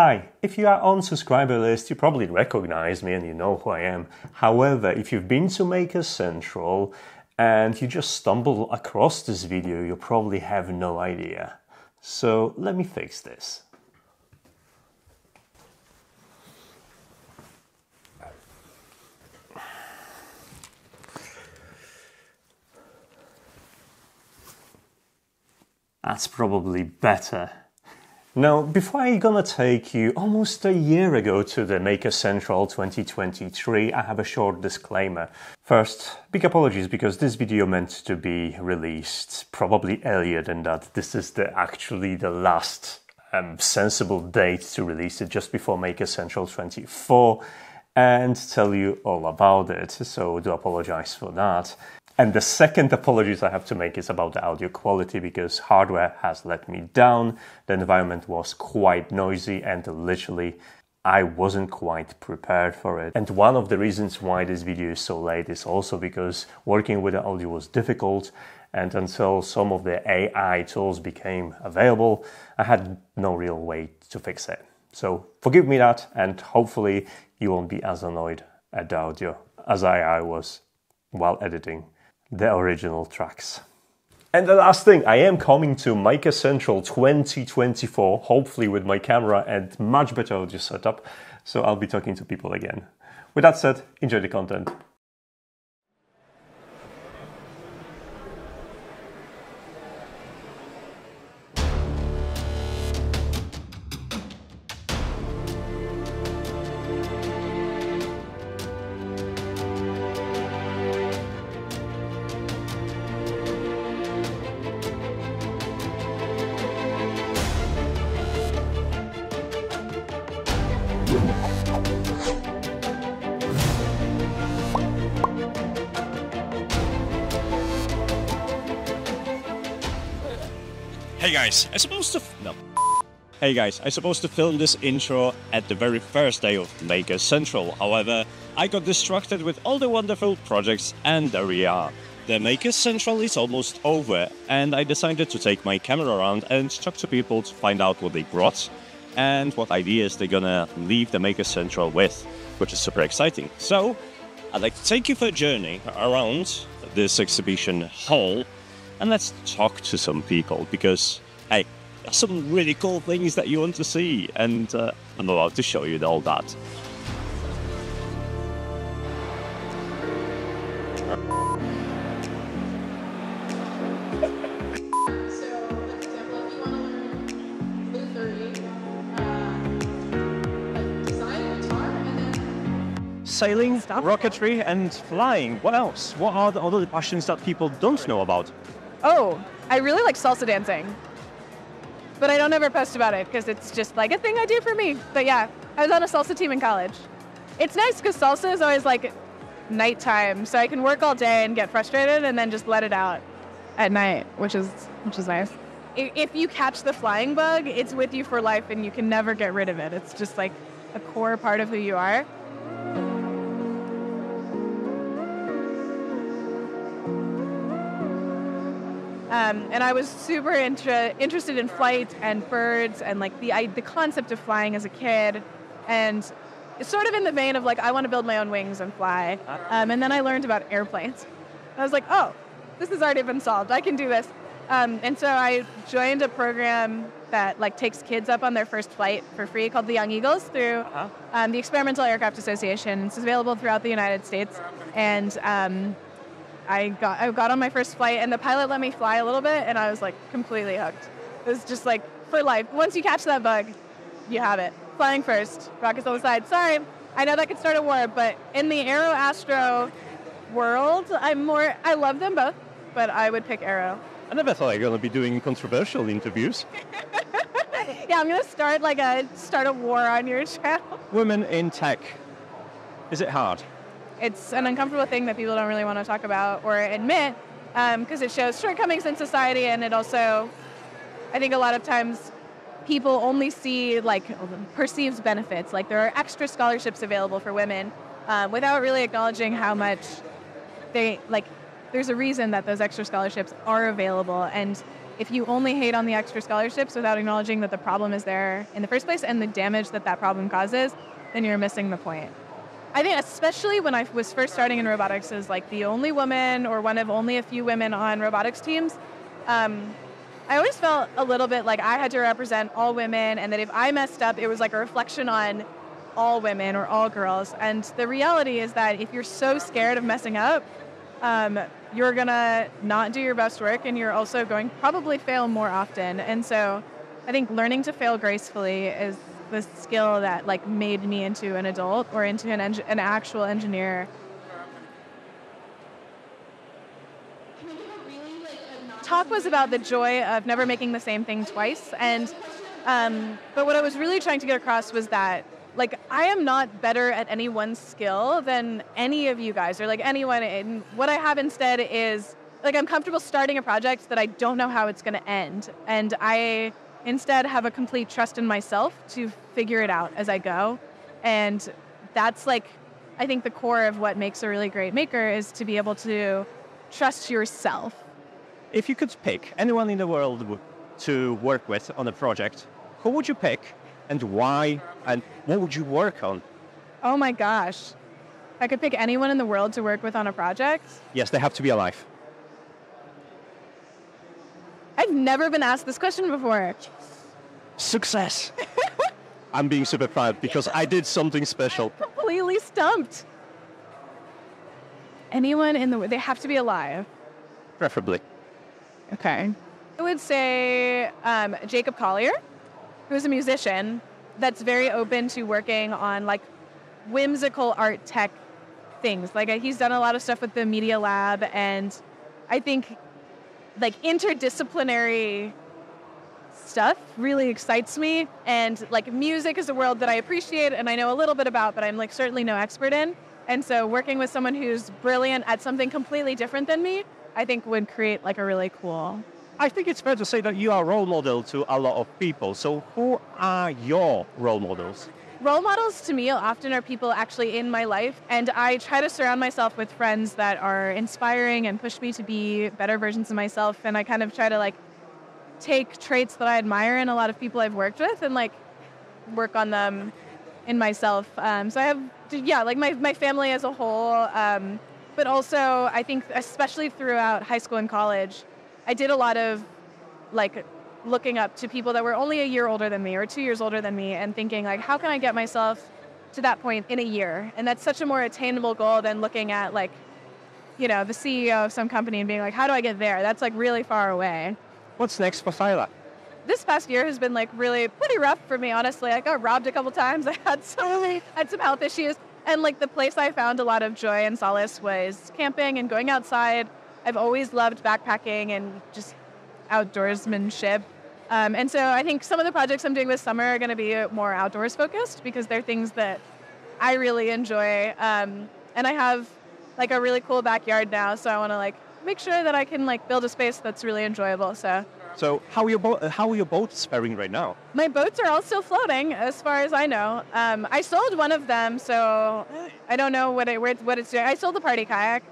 Hi, if you are on subscriber list, you probably recognize me and you know who I am. However, if you've been to Maker Central and you just stumble across this video, you probably have no idea. So let me fix this. That's probably better. Now, before I'm gonna take you almost a year ago to the Maker Central 2023, I have a short disclaimer. First, big apologies because this video meant to be released probably earlier than that. This is the actually the last um, sensible date to release it just before Maker Central 24 and tell you all about it. So do apologize for that. And the second apologies I have to make is about the audio quality because hardware has let me down. The environment was quite noisy and literally I wasn't quite prepared for it. And one of the reasons why this video is so late is also because working with the audio was difficult and until some of the AI tools became available, I had no real way to fix it. So forgive me that and hopefully you won't be as annoyed at the audio as I, was while editing the original tracks. And the last thing, I am coming to Maker Central 2024, hopefully with my camera and much better audio setup, so I'll be talking to people again. With that said, enjoy the content. Hey guys, I supposed to no. Hey guys, I supposed to film this intro at the very first day of Maker Central. However, I got distracted with all the wonderful projects and there we are. The Maker Central is almost over and I decided to take my camera around and talk to people to find out what they brought and what ideas they're gonna leave the Maker Central with, which is super exciting. So, I'd like to take you for a journey around this exhibition hall and let's talk to some people because, hey, there's some really cool things that you want to see, and uh, I'm allowed to show you all that. Sailing, rocketry, and flying. What else? What are the other passions that people don't know about? Oh, I really like salsa dancing. But I don't ever post about it because it's just like a thing I do for me. But yeah, I was on a salsa team in college. It's nice because salsa is always like nighttime, so I can work all day and get frustrated and then just let it out at night, which is which is nice. If you catch the flying bug, it's with you for life and you can never get rid of it. It's just like a core part of who you are. Um, and I was super intra- interested in flight and birds and like the I, the concept of flying as a kid, and it's sort of in the vein of like I want to build my own wings and fly. Um, and then I learned about airplanes. I was like, oh, this has already been solved. I can do this. Um, and so I joined a program that like takes kids up on their first flight for free called the Young Eagles through uh-huh. um, the Experimental Aircraft Association. It's available throughout the United States, and um, I got I got on my first flight and the pilot let me fly a little bit and I was like completely hooked. It was just like for life. Once you catch that bug, you have it. Flying first, rockets on the side. Sorry, I know that could start a war, but in the Aero Astro world, I'm more I love them both, but I would pick Aero. I never thought you were gonna be doing controversial interviews. yeah, I'm gonna start like a start a war on your channel. Women in tech. Is it hard? It's an uncomfortable thing that people don't really want to talk about or admit because um, it shows shortcomings in society and it also i think a lot of times people only see like perceived benefits like there are extra scholarships available for women uh, without really acknowledging how much they like there's a reason that those extra scholarships are available and if you only hate on the extra scholarships without acknowledging that the problem is there in the first place and the damage that that problem causes, then you're missing the point. I think especially when I was first starting in robotics as like the only woman or one of only a few women on robotics teams, um, I always felt a little bit like I had to represent all women and that if I messed up, it was like a reflection on all women or all girls. And the reality is that if you're so scared of messing up, um, you're gonna not do your best work and you're also going probably fail more often. And so I think learning to fail gracefully is the skill that like made me into an adult or into an, en- an actual engineer. Talk was about the joy of never making the same thing twice, and um, but what I was really trying to get across was that like I am not better at any one skill than any of you guys or like anyone. And what I have instead is like I'm comfortable starting a project that I don't know how it's going to end, and I instead have a complete trust in myself to figure it out as I go, and that's like I think the core of what makes a really great maker is to be able to trust yourself. If you could pick anyone in the world to work with on a project, who would you pick and why and what would you work on? Oh my gosh. I could pick anyone in the world to work with on a project. Yes, they have to be alive. I've never been asked this question before. Success. I'm being super proud because I did something special. Completely stumped. Anyone in the they have to be alive. Preferably. Okay. I would say um, Jacob Collier, who's a musician that's very open to working on like whimsical art tech things. Like uh, he's done a lot of stuff with the Media Lab, and I think like interdisciplinary stuff really excites me. And like music is a world that I appreciate and I know a little bit about, but I'm like certainly no expert in. And so working with someone who's brilliant at something completely different than me, I think would create like a really cool. I think it's fair to say that you are a role model to a lot of people. So who are your role models? Role models to me often are people actually in my life, and I try to surround myself with friends that are inspiring and push me to be better versions of myself. And I kind of try to like take traits that I admire in a lot of people I've worked with and like work on them in myself. Um, so I have, yeah, like my, my family as a whole, um, but also I think especially throughout high school and college, I did a lot of like looking up to people that were only a year older than me or two years older than me and thinking like how can i get myself to that point in a year? And that's such a more attainable goal than looking at like you know the ceo of some company and being like how do i get there? That's like really far away. What's next for Xyla? this past year has been like really pretty rough for me honestly. I got robbed a couple times. I had some had some health issues. And like the place i found a lot of joy and solace was camping and going outside. I've always loved backpacking and just outdoorsmanship. Um, and so I think some of the projects I'm doing this summer are going to be more outdoors focused because they're things that I really enjoy. Um, and I have like a really cool backyard now, so I want to like make sure that I can like build a space that's really enjoyable. So. So how are your bo- how are your boats faring right now? My boats are all still floating, as far as I know. Um, I sold one of them, so I don't know what it what it's doing. I sold the party kayak.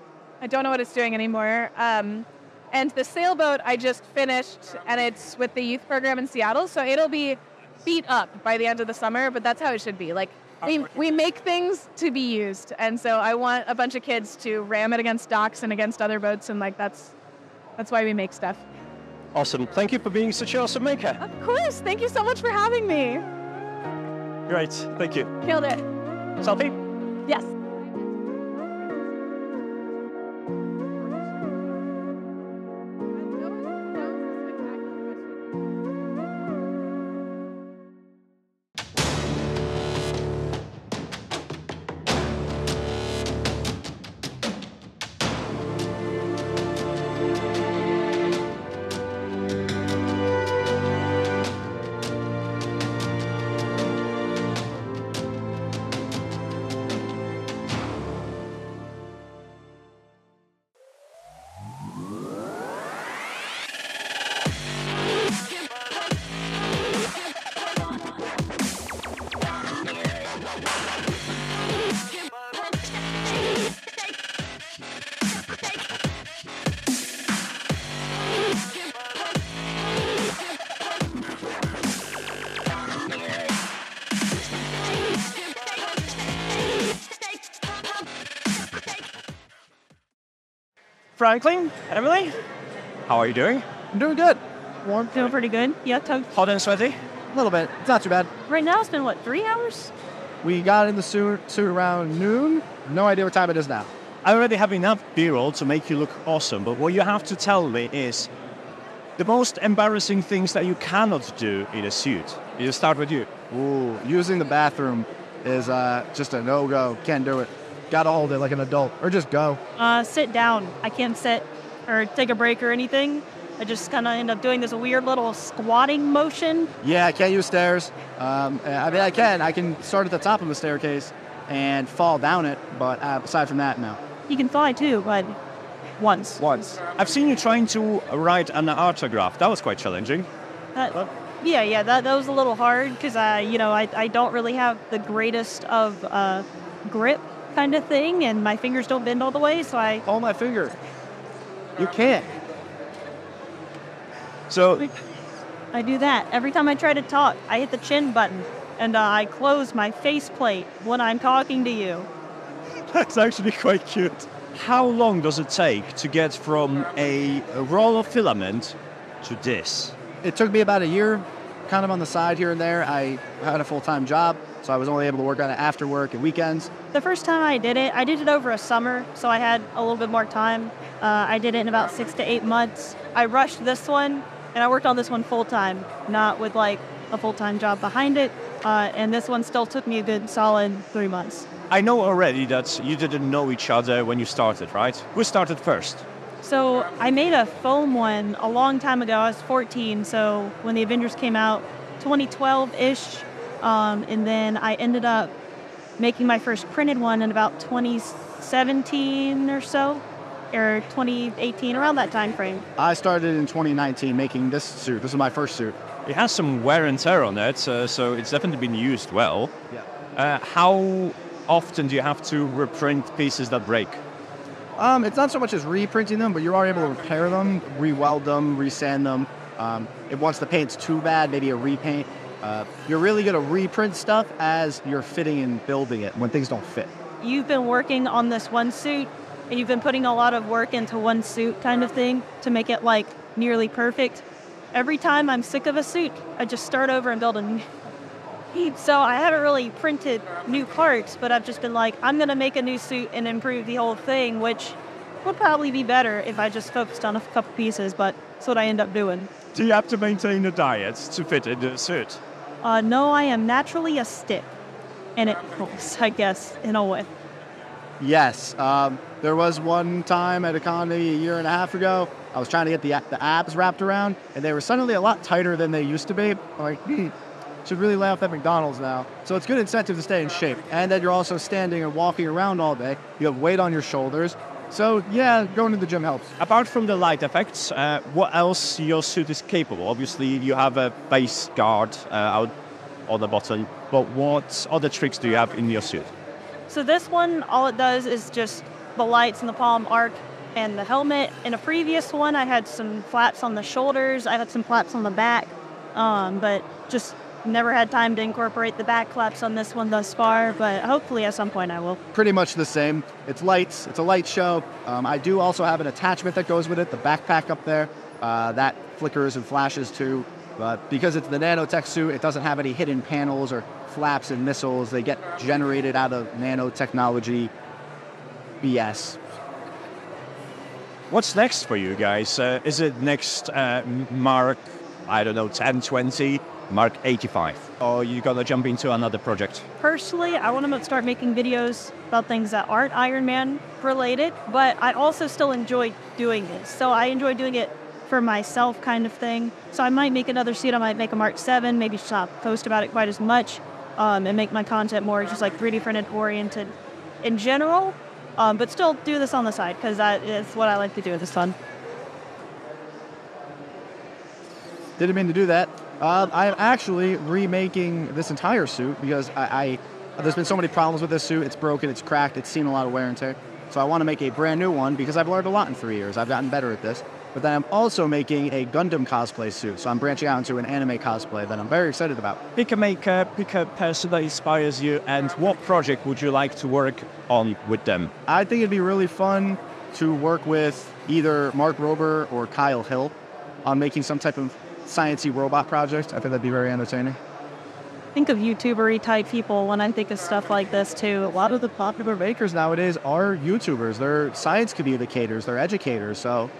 I don't know what it's doing anymore. Um, and the sailboat I just finished, and it's with the youth program in Seattle, so it'll be beat up by the end of the summer, but that's how it should be. Like, we, we make things to be used, and so I want a bunch of kids to ram it against docks and against other boats, and like that's that's why we make stuff. Awesome. Thank you for being such an awesome maker. Of course. Thank you so much for having me. Great. Thank you. Killed it. Selfie? Yes. Franklin, Emily, how are you doing? I'm doing good. Warm, feeling pretty good. Yeah, to- Hot and sweaty? A little bit. It's not too bad. right now it's been what three hours? We got in the suit, suit around noon. No idea what time it is now. I already have enough B-roll to make you look awesome, but what you have to tell me is the most embarrassing things that you cannot do in a suit. You start with you. Ooh, using the bathroom is uh, just a no-go. Can't do it. Gotta hold it like an adult, or just go. Uh, sit down. I can't sit or take a break or anything. I just kind of end up doing this weird little squatting motion. Yeah, I can't use stairs. Um, I mean, I can. I can start at the top of the staircase and fall down it, but uh, aside from that, no. You can fly too, but once. Once. I've seen you trying to write an autograph. That was quite challenging. That, yeah, yeah, that, that was a little hard because I, you know, I, I don't really have the greatest of uh, grip kind of thing, and my fingers don't bend all the way, so I Hold my finger. You can't. So I do that every time I try to talk. I hit the chin button, and uh, I close my faceplate when I'm talking to you. that's actually quite cute. How long does it take to get from a, a roll of filament to this? It took me about a year, kind of on the side here and there. I had a full-time job, so I was only able to work on it after work and weekends. The first time I did it, I did it over a summer, so I had a little bit more time. Uh, I did it in about six to eight months. I rushed this one, and I worked on this one full time, not with like a full time job behind it. Uh, and this one still took me a good solid three months. I know already that you didn't know each other when you started, right? Who started first? So I made a foam one a long time ago. I was 14, so when the Avengers came out, 2012-ish, um, and then I ended up making my first printed one in about 2017 or so, or 2018, around that time frame. I started in 2019 making this suit. This is my first suit. It has some wear and tear on it, uh, so it's definitely been used well. Yeah. Uh, how often do you have to reprint pieces that break? Um, it's not so much as reprinting them, but you are able to repair them, re-weld them, resand them. Um, if once the paint's too bad, maybe a repaint. Uh, you're really going to reprint stuff as you're fitting and building it when things don't fit. You've been working on this one suit, and you've been putting a lot of work into one suit kind of thing to make it like nearly perfect. Every time I'm sick of a suit, I just start over and build a new. So I haven't really printed new parts, but I've just been like, I'm gonna make a new suit and improve the whole thing, which would probably be better if I just focused on a couple pieces, but that's what I end up doing. Do you have to maintain a diet to fit in the suit? Uh, no, I am naturally a stick, and it I guess, in a way. Yes. Um, there was one time at maybe a year and a half ago, I was trying to get the, the abs wrapped around, and they were suddenly a lot tighter than they used to be. I'm like, hmm, should really lay off at McDonald's now. So it's good incentive to stay in shape. And then you're also standing and walking around all day. You have weight on your shoulders. So yeah, going to the gym helps. Apart from the light effects, uh, what else your suit is capable? Obviously, you have a base guard uh, out on the bottom, but what other tricks do you have in your suit? So this one, all it does is just the lights and the palm arc and the helmet. In a previous one, I had some flaps on the shoulders. I had some flaps on the back, um, but just never had time to incorporate the back flaps on this one thus far. But hopefully, at some point, I will. Pretty much the same. It's lights. It's a light show. Um, I do also have an attachment that goes with it, the backpack up there. Uh, that flickers and flashes too. But because it's the nanotech suit, it doesn't have any hidden panels or flaps and missiles. They get generated out of nanotechnology BS. What's next for you guys? Uh, is it next uh, Mark, I don't know, 10, 20, Mark 85? Or are you gonna jump into another project? Personally, I want to start making videos about things that aren't Iron Man related, but I also still enjoy doing this. So I enjoy doing it for myself, kind of thing. So I might make another suit. I might make a Mark 7, maybe stop post about it quite as much, um, and make my content more just like 3D printed oriented in general. Um, but still do this on the side because that is what I like to do. It's fun. Didn't mean to do that. Uh, I'm actually remaking this entire suit because I, I there's been so many problems with this suit. It's broken, it's cracked, it's seen a lot of wear and tear. So I want to make a brand new one because I've learned a lot in three years. I've gotten better at this. But then I'm also making a Gundam cosplay suit. So I'm branching out into an anime cosplay that I'm very excited about. Pick a maker, pick a person that inspires you, and what project would you like to work on with them? I think it'd be really fun to work with either Mark Rober or Kyle Hill on making some type of sciencey robot project. I think that'd be very entertaining. Think of YouTubery type people when I think of stuff like this too. A lot of the popular makers nowadays are YouTubers. They're science communicators. They're educators. So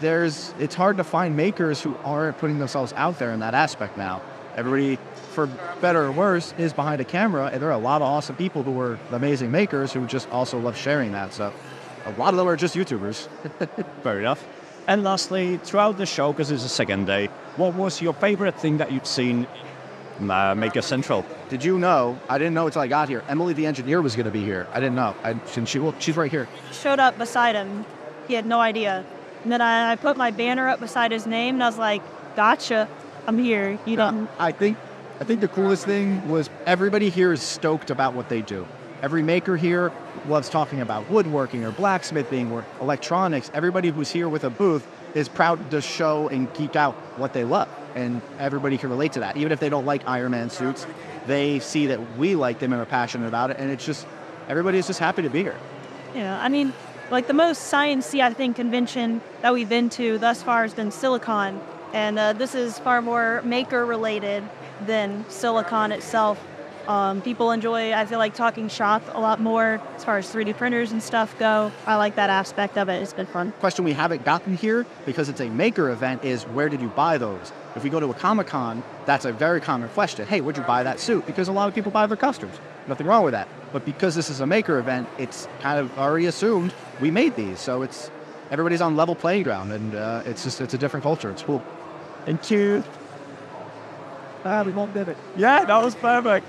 there's it's hard to find makers who aren't putting themselves out there in that aspect now. Everybody, for better or worse, is behind a camera, and there are a lot of awesome people who are amazing makers who just also love sharing that. So a lot of them are just YouTubers. Fair enough. And lastly, throughout the show, because it's the second day, what was your favorite thing that you'd seen uh, Maker Central? Did you know? I didn't know until I got here. Emily the engineer was going to be here. I didn't know. I, she, well, she's right here. Showed up beside him. He had no idea. And then I, I put my banner up beside his name, and I was like, "Gotcha, I'm here." You don't. I think, I think the coolest thing was everybody here is stoked about what they do. Every maker here loves talking about woodworking or blacksmithing or electronics. Everybody who's here with a booth is proud to show and geek out what they love. And everybody can relate to that. Even if they don't like Iron Man suits, they see that we like them and are passionate about it. And it's just, everybody is just happy to be here. Yeah, I mean, like the most sciencey, I think, convention that we've been to thus far has been Silicon. And uh, this is far more maker related than Silicon itself. Um, people enjoy, I feel like, talking shop a lot more as far as 3D printers and stuff go. I like that aspect of it. It's been fun. Question we haven't gotten here because it's a maker event is where did you buy those? If we go to a Comic Con, that's a very common question. Hey, where'd you buy that suit? Because a lot of people buy their customs. Nothing wrong with that. But because this is a maker event, it's kind of already assumed we made these. So it's everybody's on level playing ground, and uh, it's just it's a different culture. It's cool. Thank you. Ah, we won't did it. Yeah, that was perfect.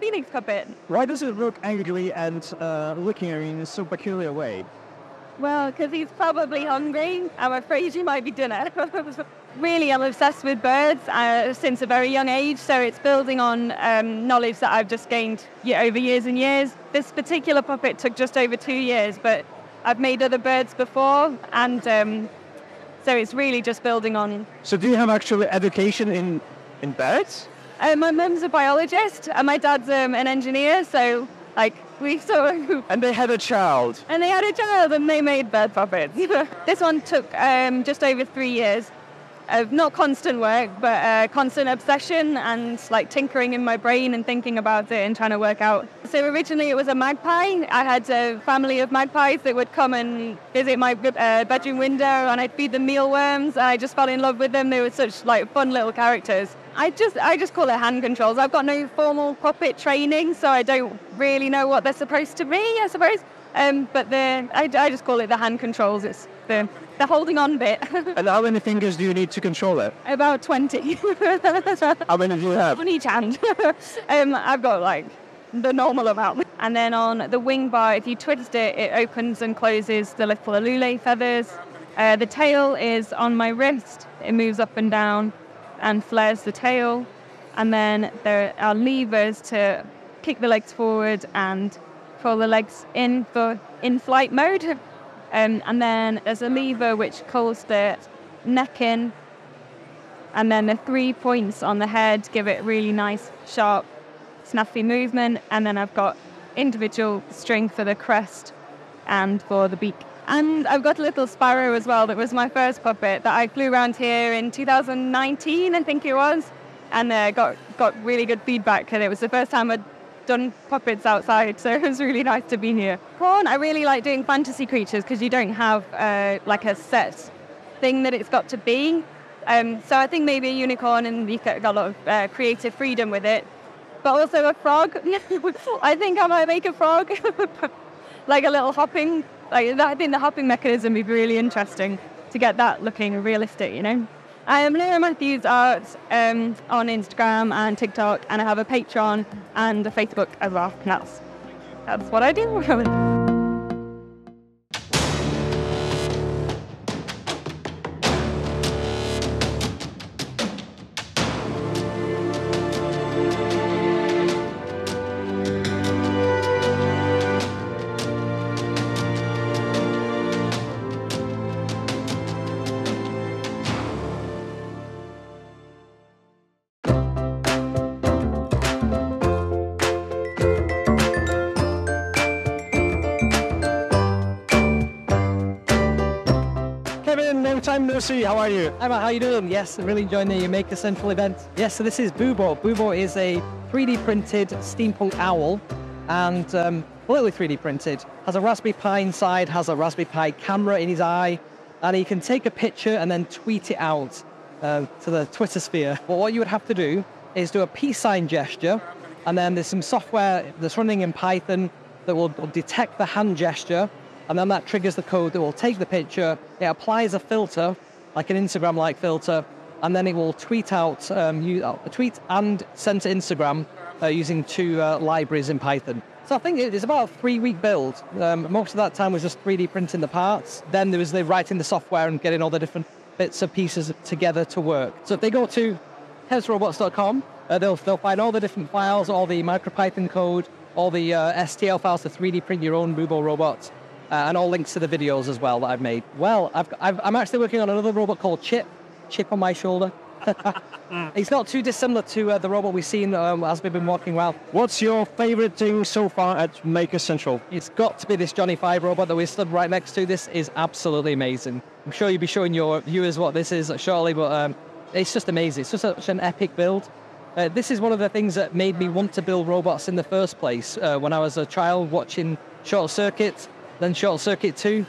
Phoenix puppet. Why does it look angry and uh, looking at me in a so peculiar way? Well, because he's probably hungry. I'm afraid he might be dinner. really, I'm obsessed with birds uh, since a very young age, so it's building on um, knowledge that I've just gained ye- over years and years. This particular puppet took just over two years, but I've made other birds before, and um, so it's really just building on. So do you have actually education in in birds? Uh, my mum's a biologist, and my dad's um, an engineer, so like we sort of And they had a child. and they had a child and they made bird puppets. this one took um, just over three years of not constant work, but uh, constant obsession and like tinkering in my brain and thinking about it and trying to work out. So originally it was a magpie. I had a family of magpies that would come and visit my uh, bedroom window and I'd feed them mealworms. And I just fell in love with them. They were such like fun little characters. I just I just call it hand controls. I've got no formal puppet training, so I don't really know what they're supposed to be. I suppose, um, but the I, I just call it the hand controls. It's the the holding on bit. And how many fingers do you need to control it? About twenty How many do you have? on each hand. um, I've got like the normal amount. And then on the wing bar, if you twist it, it opens and closes the little alule feathers. Uh, the tail is on my wrist. It moves up and down and flares the tail. And then there are levers to kick the legs forward and pull the legs in for in-flight mode. Um, and then there's a lever which pulls the neck in and then the three points on the head give it really nice, sharp, snappy movement. And then I've got individual string for the crest and for the beak. And I've got a little sparrow as well that was my first puppet that I flew around here in 2019, I think it was, and uh, got got really good feedback. And it was the first time I'd done puppets outside, so it was really nice to be here. Prawn, I really like doing fantasy creatures because you don't have uh, like a set thing that it's got to be. Um, so I think maybe a unicorn and you got a lot of uh, creative freedom with it. but also a frog. I think I might make a frog, like a little hopping. Like I think the hopping mechanism would be really interesting to get that looking realistic. You know. I am Laura Mathews Art um, on Instagram and TikTok, and I have a Patreon and a Facebook as well. And that's that's what I do. time no see. How are you? Hi, Matt. How are you doing? Yes, I'm really enjoying the Maker Central event. Yes, so this is Bubo. Bubo is a 3D printed steampunk owl and um, completely 3D printed. Has a Raspberry Pi inside, has a Raspberry Pi camera in his eye, and he can take a picture and then tweet it out uh, to the Twitter sphere. But what you would have to do is do a peace sign gesture, and then there's some software that's running in Python that will detect the hand gesture and then that triggers the code that will take the picture, it applies a filter, like an Instagram-like filter, and then it will tweet out, um, you, uh, tweet and send to Instagram uh, using two uh, libraries in Python. So I think it's about a three-week build. Um, most of that time was just 3D printing the parts. Then there was the writing the software and getting all the different bits and pieces together to work. So if they go to kevsrobots.com, uh, they'll, they'll find all the different files, all the MicroPython code, all the uh, STL files to 3D print your own Bubo robots and all links to the videos as well that I've made. Well, I've, i am actually working on another robot called Chip, Chip on my shoulder. He's not too dissimilar to uh, the robot we've seen um, as we've been walking around. What's your favorite thing so far at Maker Central? It's got to be this Johnny Five robot that we stood right next to. This is absolutely amazing. I'm sure you'll be showing your viewers what this is shortly, but um, it's just amazing. It's just such an epic build. Uh, this is one of the things that made me want to build robots in the first place. Uh, when I was a child watching Short Circuit, then Short Circuit 2.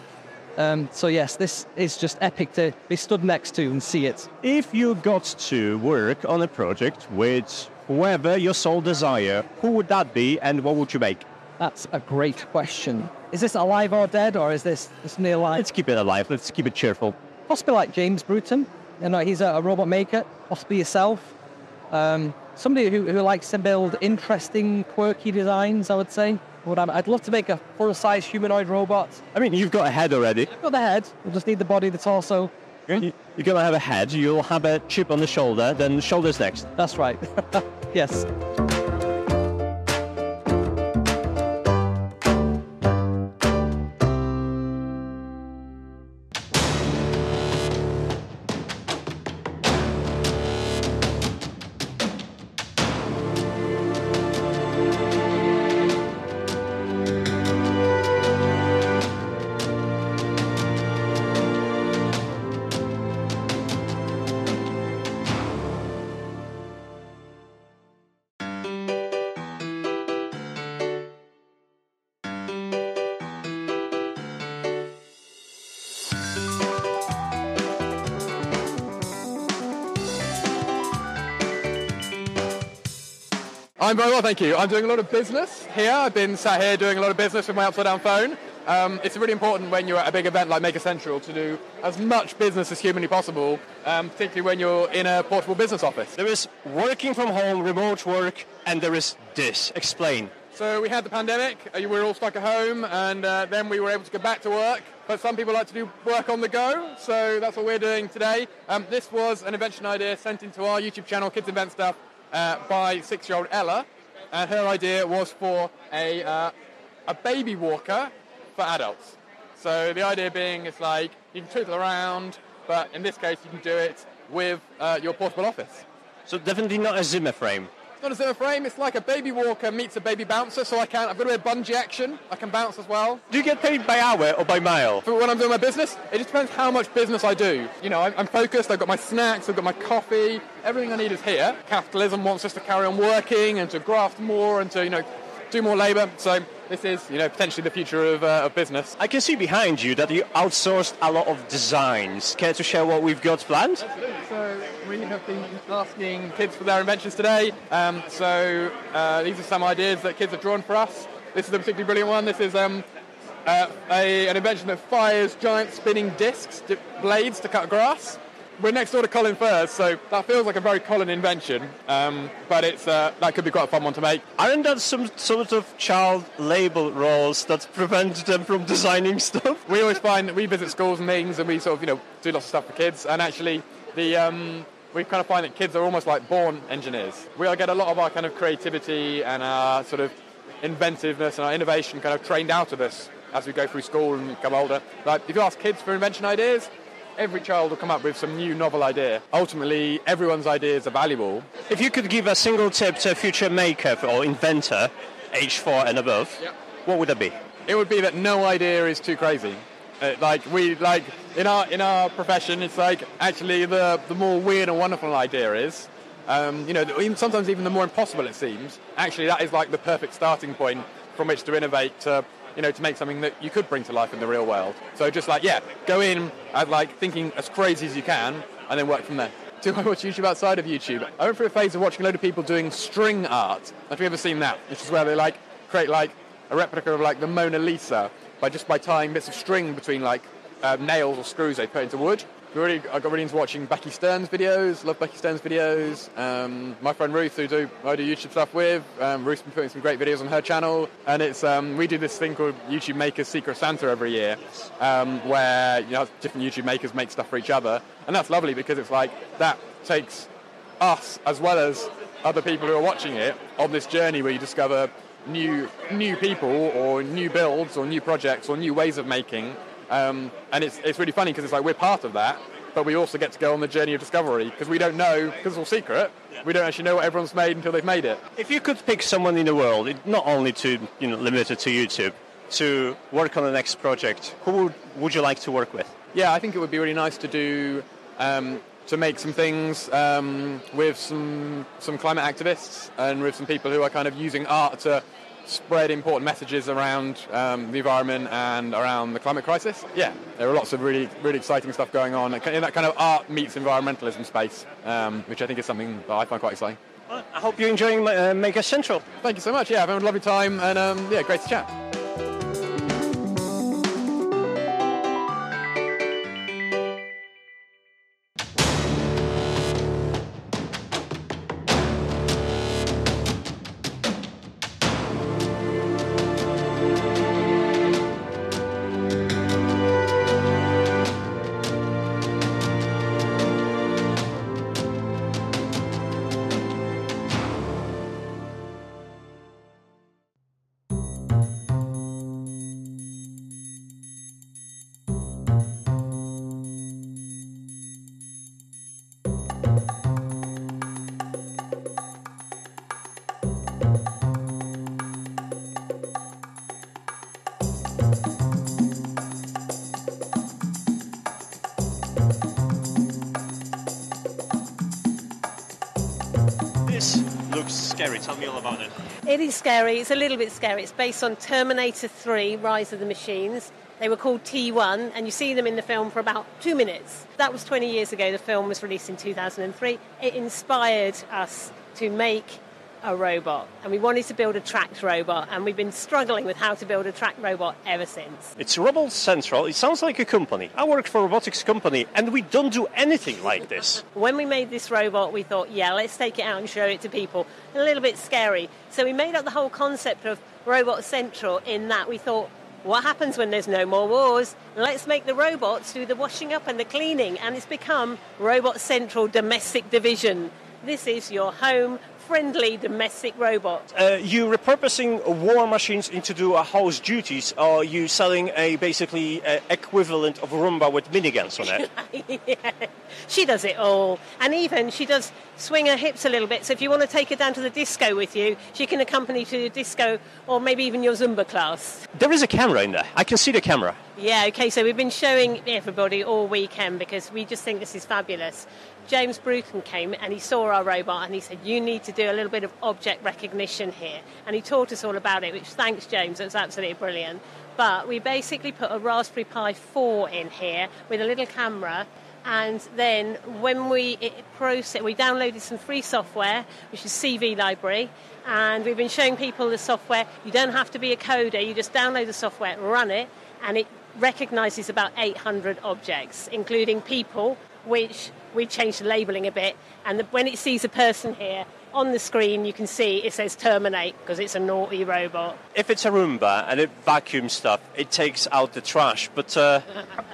Um, so yes, this is just epic to be stood next to and see it. If you got to work on a project with whoever your soul desire, who would that be and what would you make? That's a great question. Is this alive or dead, or is this, this near alive? Let's keep it alive. Let's keep it cheerful. Possibly like James Bruton. You know, he's a, a robot maker. Possibly yourself. Um, somebody who, who likes to build interesting, quirky designs, I would say. I'd love to make a full-size humanoid robot. I mean, you've got a head already. I've got the head. We'll just need the body, the torso. You're going to have a head, you'll have a chip on the shoulder, then the shoulders next. That's right. yes. I'm very well, thank you. I'm doing a lot of business here. I've been sat here doing a lot of business with my upside down phone. Um, it's really important when you're at a big event like Maker Central to do as much business as humanly possible, um, particularly when you're in a portable business office. There is working from home, remote work, and there is this. Explain. So we had the pandemic, uh, we were all stuck at home, and uh, then we were able to go back to work. But some people like to do work on the go, so that's what we're doing today. Um, this was an invention idea sent into our YouTube channel, Kids Invent Stuff, uh, by six-year-old Ella, and her idea was for a uh, a baby walker for adults. So the idea being it's like you can twiddle around, but in this case you can do it with uh, your portable office. So definitely not a Zimmer frame. It's not a Zimmer frame. It's like a baby walker meets a baby bouncer. So I can. I've got a bit of bungee action. I can bounce as well. Do you get paid by hour or by mile? For when I'm doing my business, it just depends how much business I do. You know, I'm, I'm focused. I've got my snacks. I've got my coffee. Everything I need is here. Capitalism wants us to carry on working and to graft more and to you know do more labour. So this is, you know, potentially the future of, uh, of, business. I can see behind you that you outsourced a lot of designs. Care to share what we've got planned? Absolutely. So we have been asking kids for their inventions today. Um, so uh, these are some ideas that kids have drawn for us. This is a particularly brilliant one. This is um, uh, a, an invention that fires giant spinning discs, di- blades to cut grass. We're next door to Colin Furze, so that feels like a very Colin invention. Um, but it's uh, that could be quite a fun one to make. Aren't there some sort of child label roles that prevent them from designing stuff? We always find that we visit schools and things, and we sort of you know do lots of stuff for kids. And actually, the um, we kind of find that kids are almost like born engineers. We get a lot of our kind of creativity and our sort of inventiveness and our innovation kind of trained out of us as we go through school and become older. Like if you ask kids for invention ideas, every child will come up with some new novel idea. Ultimately, everyone's ideas are valuable. If you could give a single tip to a future maker or inventor, age four and above, Yep. what would that be? It would be that no idea is too crazy. Uh, like we like in our in our profession, it's like actually the the more weird and wonderful an idea is, um, you know, even, sometimes even the more impossible it seems. Actually, that is like the perfect starting point from which to innovate to you know to make something that you could bring to life in the real world. So just like yeah, go in as like thinking as crazy as you can, and then work from there. Do I watch YouTube outside of YouTube? I went through a phase of watching a load of people doing string art. Have you ever seen that? Which is where they like create like a replica of like the Mona Lisa by just by tying bits of string between like uh, nails or screws they put into wood. Really, I got really into watching Becky Stern's videos. Love Becky Stern's videos. Um, my friend Ruth, who do I do YouTube stuff with, um, Ruth's been putting some great videos on her channel, and it's um, we do this thing called YouTube Makers Secret Santa every year, um, where you know different YouTube makers make stuff for each other, and that's lovely because it's like that takes us as well as other people who are watching it on this journey where you discover new new people or new builds or new projects or new ways of making um, and it's, it's really funny because it's like we're part of that but we also get to go on the journey of discovery because we don't know because it's all secret. We don't actually know what everyone's made until they've made it. If you could pick someone in the world, it, not only to you know limit it to YouTube, to work on the next project, who would, would you like to work with? yeah, I think it would be really nice to do um, to make some things um, with some some climate activists and with some people who are kind of using art to spread important messages around um, the environment and around the climate crisis. Yeah, there are lots of really really exciting stuff going on in that kind of art meets environmentalism space, um, which I think is something that I find quite exciting. I hope you're enjoying uh, Maker Central. Thank you so much. Yeah, I've had a lovely time and um, yeah, great to chat. Tell me all about it. It is scary. It's a little bit scary. It's based on Terminator 3 Rise of the Machines. They were called T1, and you see them in the film for about two minutes. That was 20 years ago. The film was released in 2003. It inspired us to make a robot, and we wanted to build a tracked robot, and we've been struggling with how to build a tracked robot ever since. It's Robot Central. It sounds like a company. I work for a robotics company, and we don't do anything like this. When we made this robot, we thought, yeah, let's take it out and show it to people. A little bit scary. So we made up the whole concept of Robot Central in that we thought, what happens when there's no more wars? Let's make the robots do the washing up and the cleaning. And it's become Robot Central Domestic Division. This is your home friendly domestic robot. Uh, you repurposing war machines into do house duties, or you selling a basically uh, equivalent of a Roomba with miniguns on it? yeah. She does it all. And even she does swing her hips a little bit. So if you want to take her down to the disco with you, she can accompany you to the disco or maybe even your Zumba class. there is a camera in there. I can see the camera. Yeah, okay, so we've been showing everybody all weekend because we just think this is fabulous. James Bruton came and he saw our robot and he said, You need to do a little bit of object recognition here. And he taught us all about it, which thanks, James, was absolutely brilliant. But we basically put a Raspberry Pi 4 in here with a little camera And then when we process, we downloaded some free software, which is CV Library, and we've been showing people the software. You don't have to be a coder; you just download the software, run it, and it recognizes about 800 objects, including people, which we changed the labeling a bit. And the, when it sees a person here, on the screen you can see it says terminate because it's a naughty robot. If it's a Roomba and it vacuums stuff, it takes out the trash. But uh,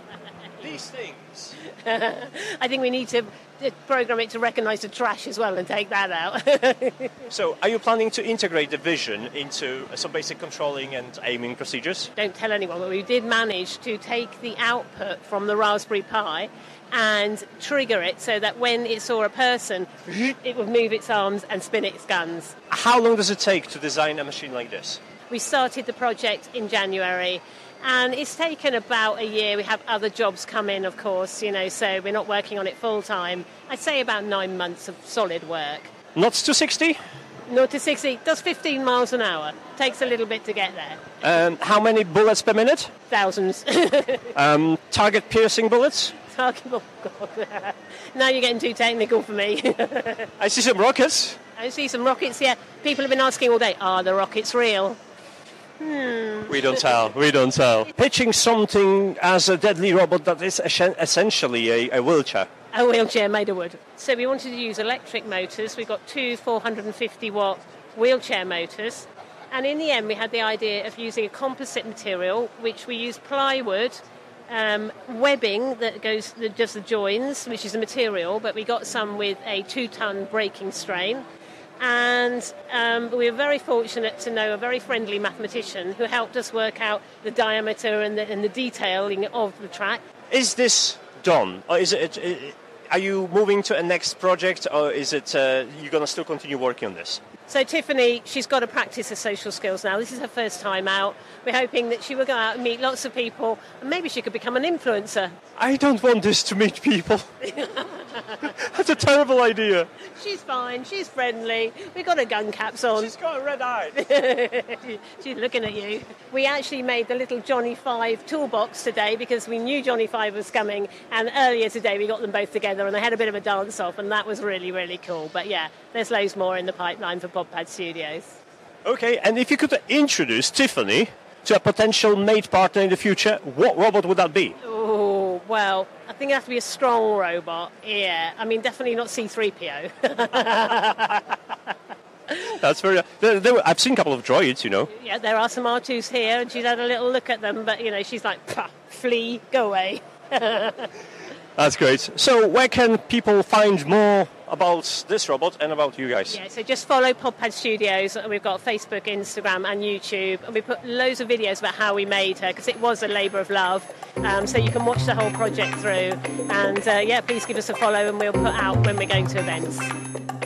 these things. I think we need to uh, program it to recognize the trash as well and take that out. so, are you planning to integrate the vision into some basic controlling and aiming procedures? Don't tell anyone, but we did manage to take the output from the Raspberry Pi and trigger it so that when it saw a person, it would move its arms and spin its guns. How long does it take to design a machine like this? We started the project in January and it's taken about a year. We have other jobs come in, of course, you know, so we're not working on it full time. I'd say about nine months of solid work. Not to 60? Not to 60. Does 15 miles an hour. Takes a little bit to get there. Um, how many bullets per minute? Thousands. um, target piercing bullets? Oh God. now you're getting too technical for me. I see some rockets. I see some rockets, yeah. People have been asking all day, are the rockets real? Hmm. We don't tell. We don't tell. Pitching something as a deadly robot that is essentially a, a wheelchair. A wheelchair made of wood. So we wanted to use electric motors. We've got two 450 watt wheelchair motors. And in the end, we had the idea of using a composite material, which we use plywood, um, webbing that goes that does the joins, which is a material, but we got some with a two ton braking strain and um, we were very fortunate to know a very friendly mathematician who helped us work out the diameter and the, and the detailing of the track. Is this done? Or is it, it are you moving to a next project, or is it uh, you're going to still continue working on this? So Tiffany, she's got to practice her social skills now. This is her first time out. We're hoping that she will go out and meet lots of people, and maybe she could become an influencer. I don't want this to meet people. That's a terrible idea. She's fine. She's friendly. We've got her gun caps on. She's got a red eye. she's looking at you. We actually made the little Johnny Five toolbox today because we knew Johnny Five was coming, and earlier today we got them both together and they had a bit of a dance off, and that was really, really cool. But yeah, there's loads more in the pipeline for PodPad Studios. Okay, and if you could introduce Tiffany to a potential mate partner in the future, what robot would that be? Oh, well, I think it has to be a strong robot. Yeah, I mean, definitely not C3PO. That's very. There, there, I've seen a couple of droids, you know. Yeah, there are some R2s here, and she's had a little look at them, but you know, she's like, flee, go away. That's great. So, where can people find more about this robot and about you guys? Yeah, so just follow PodPad Studios. We've got Facebook, Instagram, and YouTube, and we put loads of videos about how we made her because it was a labour of love. Um, so you can watch the whole project through. And uh, yeah, please give us a follow, and we'll put out when we're going to events.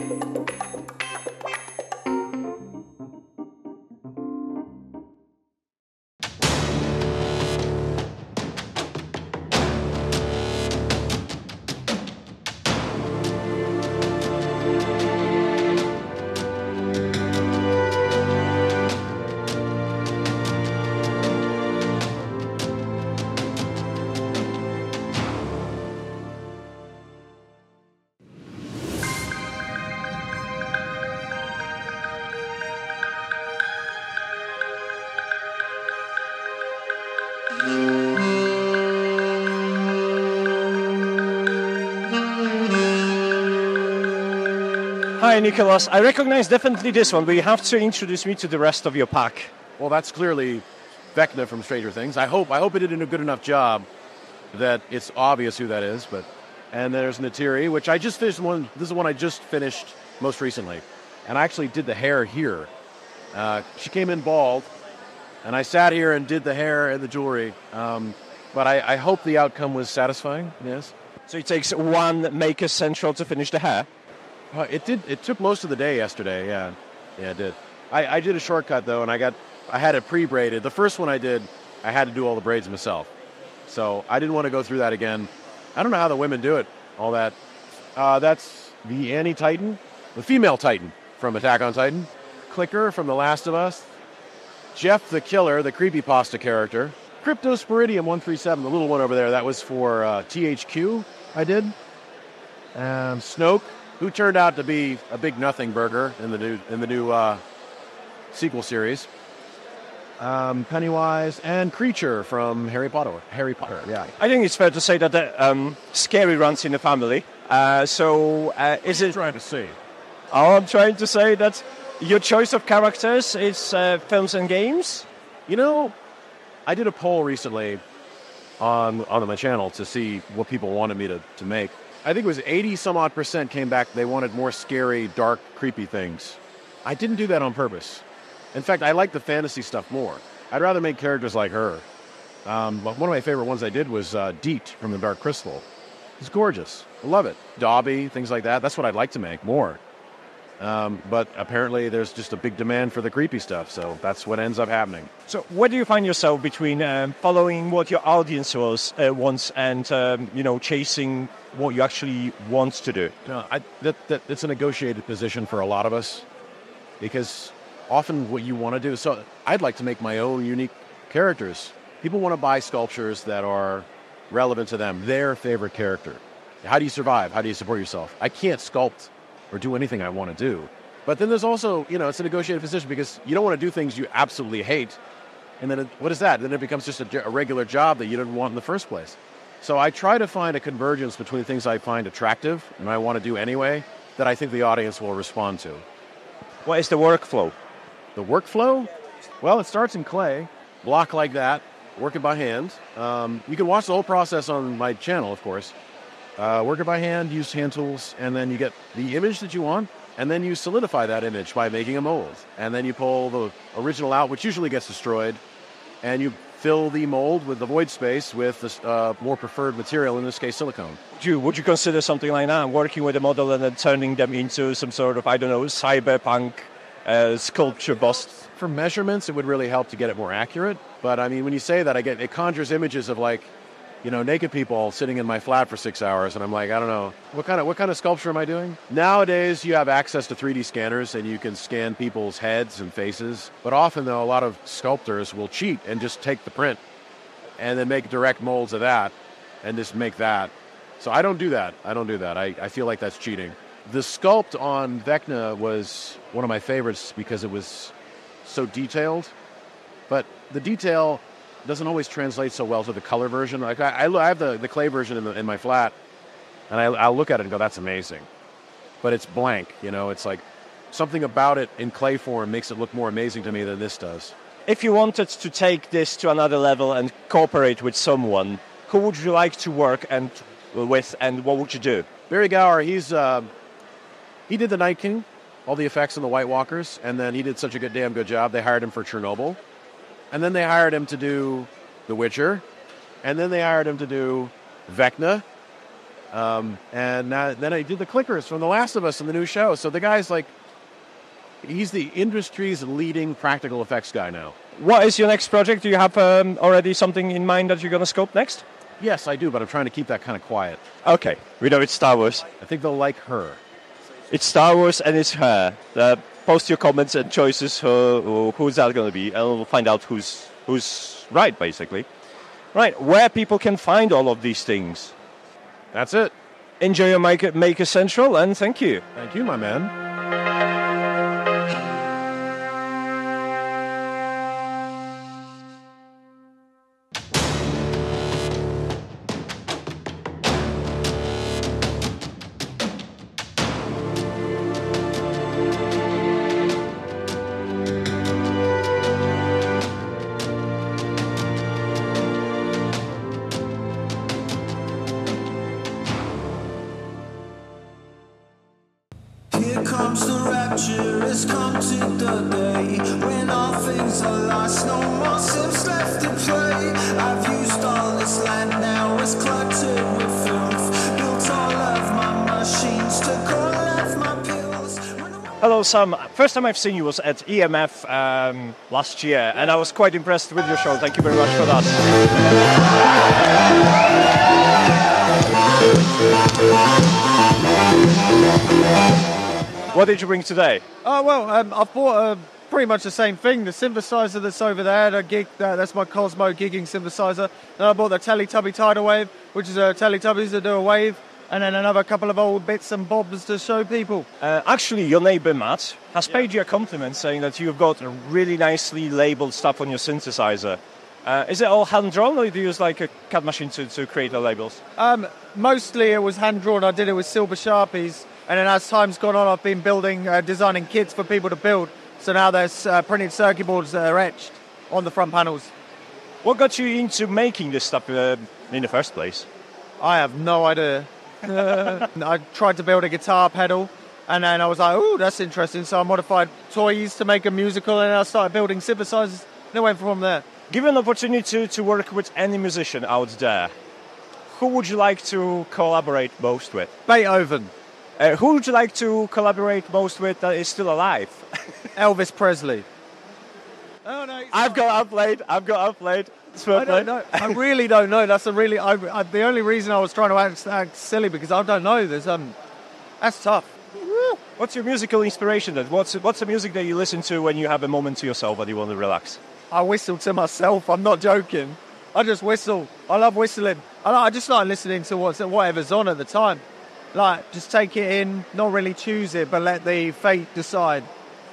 Hi, Nicholas. I recognize definitely this one, but you have to introduce me to the rest of your pack. Well, that's clearly Vecna from Stranger Things. I hope I hope it did a good enough job that it's obvious who that is. But and there's Neytiri, which I just finished one. This is one I just finished most recently, and I actually did the hair here. Uh, she came in bald, and I sat here and did the hair and the jewelry. Um, but I, I hope the outcome was satisfying. Yes. So it takes one Maker Central to finish the hair. Uh, it did. It took most of the day yesterday. Yeah, yeah, it did. I, I did a shortcut though, and I got I had it pre-braided. The first one I did, I had to do all the braids myself, so I didn't want to go through that again. I don't know how the women do it. All that. Uh, that's the Annie Titan, the female Titan from Attack on Titan. Clicker from The Last of Us. Jeff the Killer, the creepy pasta character. Cryptosporidium 137, the little one over there, that was for uh, THQ. I did. Um, Snoke, who turned out to be a big nothing burger in the new in the new uh, sequel series. Um, Pennywise and Kreacher from Harry Potter. Harry Potter, yeah. I think it's fair to say that the, um, scary runs in the family. Uh, so uh, is it? Trying to say. Oh, I'm trying to say that your choice of characters is uh, films and games. You know, I did a poll recently on on my channel to see what people wanted me to, to make. I think it was 80 some odd percent came back they wanted more scary, dark, creepy things. I didn't do that on purpose. In fact, I like the fantasy stuff more. I'd rather make characters like her. Um, but one of my favorite ones I did was uh, Deet from the Dark Crystal. It's gorgeous. I love it. Dobby, things like that. That's what I'd like to make more. Um, but apparently, there's just a big demand for the creepy stuff, so that's what ends up happening. So, where do you find yourself between um, following what your audience was, uh, wants and um, you know chasing what you actually want to do? No, I, that, that, it's a negotiated position for a lot of us because often what you want to do. So, I'd like to make my own unique characters. People want to buy sculptures that are relevant to them, their favorite character. How do you survive? How do you support yourself? I can't sculpt or do anything I want to do. But then there's also, you know, it's a negotiated position because you don't want to do things you absolutely hate. And then it, what is that? Then it becomes just a, a regular job that you didn't want in the first place. So I try to find a convergence between things I find attractive and I want to do anyway that I think the audience will respond to. What is the workflow? The workflow? Well, it starts in clay, block like that, working by hand. Um, you can watch the whole process on my channel, of course. Uh, work it by hand, use hand tools, and then you get the image that you want, and then you solidify that image by making a mold. And then you pull the original out, which usually gets destroyed, and you fill the mold with the void space with the uh, more preferred material, in this case, silicone. Would you, would you consider something like that, working with a model and then turning them into some sort of, I don't know, cyberpunk uh, sculpture bust? For measurements, it would really help to get it more accurate. But I mean, when you say that, I get it conjures images of like you know, naked people sitting in my flat for six hours, and I'm like, I don't know, what kind of what kind of sculpture am I doing? Nowadays, you have access to 3D scanners, and you can scan people's heads and faces. But often, though, a lot of sculptors will cheat and just take the print, and then make direct molds of that, and just make that. So I don't do that. I don't do that. I, I feel like that's cheating. The sculpt on Vecna was one of my favorites because it was so detailed, but the detail doesn't always translate so well to the color version. Like I, I have the, the clay version in, the, in my flat, and I, I'll look at it and go, "That's amazing," but it's blank. You know, it's like something about it in clay form makes it look more amazing to me than this does. If you wanted to take this to another level and cooperate with someone, who would you like to work and with, and what would you do? Barrie Gower, he's uh, he did the Night King, all the effects on the White Walkers, and then he did such a good damn good job. They hired him for Chernobyl. And then they hired him to do The Witcher. And then they hired him to do Vecna. Um, and now, then I did the clickers from The Last of Us in the new show. So the guy's like, he's the industry's leading practical effects guy now. What is your next project? Do you have um, already something in mind that you're going to scope next? Yes, I do, but I'm trying to keep that kind of quiet. Okay, we know it's Star Wars. I think they'll like her. It's Star Wars and it's her. Uh, post your comments and choices. Who, uh, who's that going to be? And we'll find out who's who's right, basically. Right, where people can find all of these things. That's it. Enjoy your Maker, Maker Central, and thank you. Thank you, my man. First time I've seen you was at EMF um, last year, and I was quite impressed with your show. Thank you very much for that. What did you bring today? Oh well, um, I've bought a pretty much the same thing. The synthesizer that's over there, the gig, uh, that's my Kosmo gigging synthesizer. Then I bought the Teletubby Tidal Wave, which is a Teletubbies that do a wave, and then another couple of old bits and bobs to show people. Uh, actually, your neighbor Matt has paid you a compliment saying that you've got really nicely labeled stuff on your synthesizer. Uh, is it all hand drawn, or do you use like a CAD machine to, to create the labels? Um, mostly it was hand drawn. I did it with silver sharpies, and then as time's gone on, I've been building, uh, designing kits for people to build. So now there's uh, printed circuit boards that are etched on the front panels. What got you into making this stuff uh, in the first place? I have no idea. I tried to build a guitar pedal, and then I was like, "Oh, that's interesting." So I modified toys to make a musical, and I started building synthesizers. And it went from there. Given an opportunity to, to work with any musician out there, who would you like to collaborate most with? Beethoven. Uh, who would you like to collaborate most with that is still alive? Elvis Presley. Oh no! I've got outplayed. I've got outplayed. I don't know. I really don't know. That's a really. I, I, the only reason I was trying to act, act silly because I don't know. There's um, that's tough. What's your musical inspiration then? What's what's the music that you listen to when you have a moment to yourself and you want to relax? I whistle to myself. I'm not joking. I just whistle. I love whistling. I, I just like listening to what's whatever's on at the time. Like just take it in, not really choose it, but let the fate decide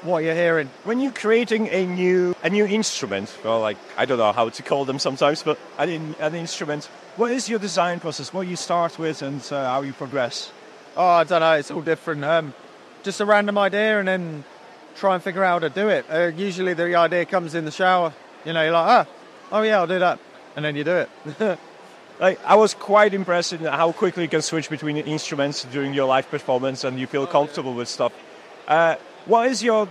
what you're hearing. When you're creating a new a new instrument, well, like I don't know how to call them sometimes, but an, in, an instrument. What is your design process? What you start with and uh, how you progress? Oh, I don't know. It's all different. Um, just a random idea, and then try and figure out how to do it. Uh, usually, the idea comes in the shower. You know, you're like, ah, oh yeah, I'll do that, and then you do it. like I was quite impressed in how quickly you can switch between instruments during your live performance, and you feel comfortable with stuff. Uh, what is your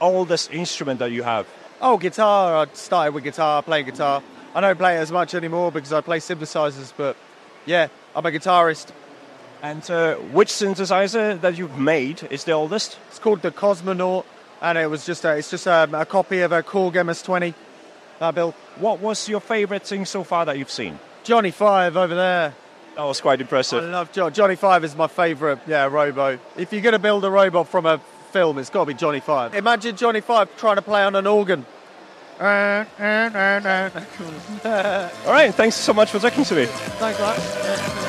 oldest instrument that you have? Oh, guitar. I started with guitar, playing guitar. I don't play it as much anymore because I play synthesizers, but yeah, I'm a guitarist. And uh, which synthesizer that you've made is the oldest? It's called the Cosmonaut, and it was just a, it's just a, a copy of a Korg MS20 that I built. What was your favorite thing so far that you've seen? Johnny Five over there. That was quite impressive. I love jo- Johnny Five is my favourite, yeah, robo. If you're going to build a robot from a film, it's got to be Johnny Five. Imagine Johnny Five trying to play on an organ. All right, thanks so much for talking to me. Thanks, mate.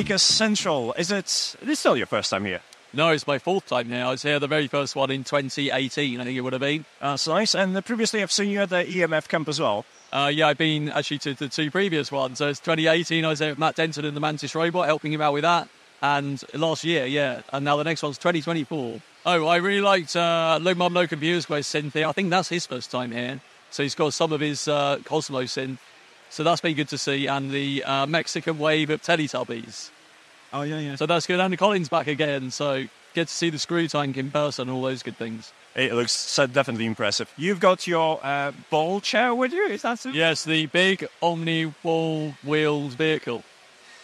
Maker Central, is it? This is still your first time here. No, it's my fourth time now. I was here the very first one in 2018, I think it would have been. That's nice. And previously, I've seen you at the EMF camp as well. Uh, yeah, I've been actually to the two previous ones. So it's 2018, I was there with Matt Denton and the Mantis Robot, helping him out with that. And last year, yeah. And now the next one's 2024. Oh, I really liked uh, Look Mum No Computers by Cynthia. I think that's his first time here. So he's got some of his uh, Kosmo synth. So that's been good to see. And the uh, Mexican wave of Teletubbies. Oh, yeah, yeah. So that's good. Andy Collins back again. So get to see the screw tank in person, all those good things. It looks so definitely impressive. You've got your uh, ball chair with you, is that it? Yes, the big omni wall wheeled vehicle.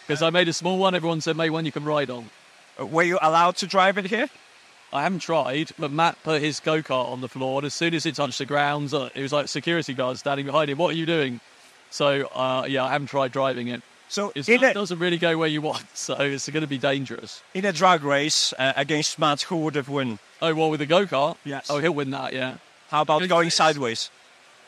Because I made a small one, everyone said make one you can ride on. Uh, Were you allowed to drive it here? I haven't tried, but Matt put his go kart on the floor, and as soon as it touched the ground, uh, it was like security guards standing behind him. What are you doing? So, uh, yeah, I haven't tried driving it. So It's in not- a- doesn't really go where you want, so it's going to be dangerous. In a drag race uh, against Matt, who would have won? Oh, well, with a go kart? Yes. Oh, he'll win that, yeah. How about going sideways?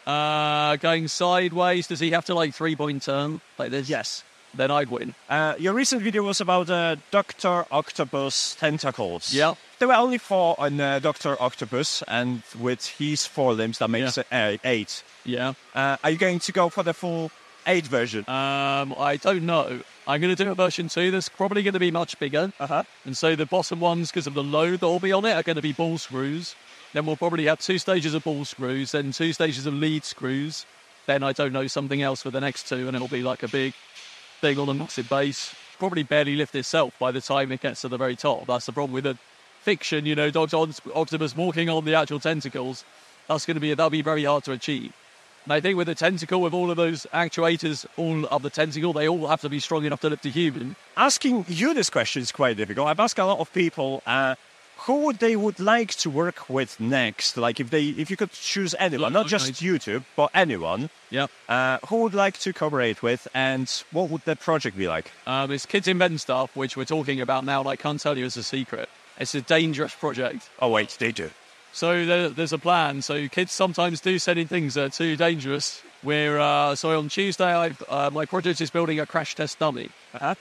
Uh, going sideways, does he have to like three point turn like this? Yes. Then I'd win. Uh, your recent video was about uh, Doctor Octopus tentacles. Yeah. There were only four on uh, Doctor Octopus, and with his four limbs, that makes uh, eight. Yeah. Uh, are you going to go for the full 8 version? Um, I don't know. I'm going to do a version two that's probably going to be much bigger. Uh-huh. And so the bottom ones, because of the load that will be on it, are going to be ball screws. Then we'll probably have two stages of ball screws, then two stages of lead screws. Then I don't know something else for the next two, and it'll be like a big thing on a massive base. Probably barely lift itself by the time it gets to the very top. That's the problem with the fiction, you know, Dr. Octopus walking on the actual tentacles. That's going to be that'll be very hard to achieve. And I think with the tentacle, with all of those actuators, all of the tentacle, they all have to be strong enough to lift a human. Asking you this question is quite difficult. I've asked a lot of people uh, who would they would like to work with next. Like if they, if you could choose anyone, not just YouTube, but anyone. Yeah. Uh, who would like to collaborate with, and what would that project be like? Um, it's Kids Invent Stuff, which we're talking about now, I can't tell you as a secret. It's a dangerous project. Oh wait, they do. So there, there's a plan. So kids sometimes do send in things that are too dangerous. We're uh, so on Tuesday, uh, my project is building a crash test dummy. Uh-huh.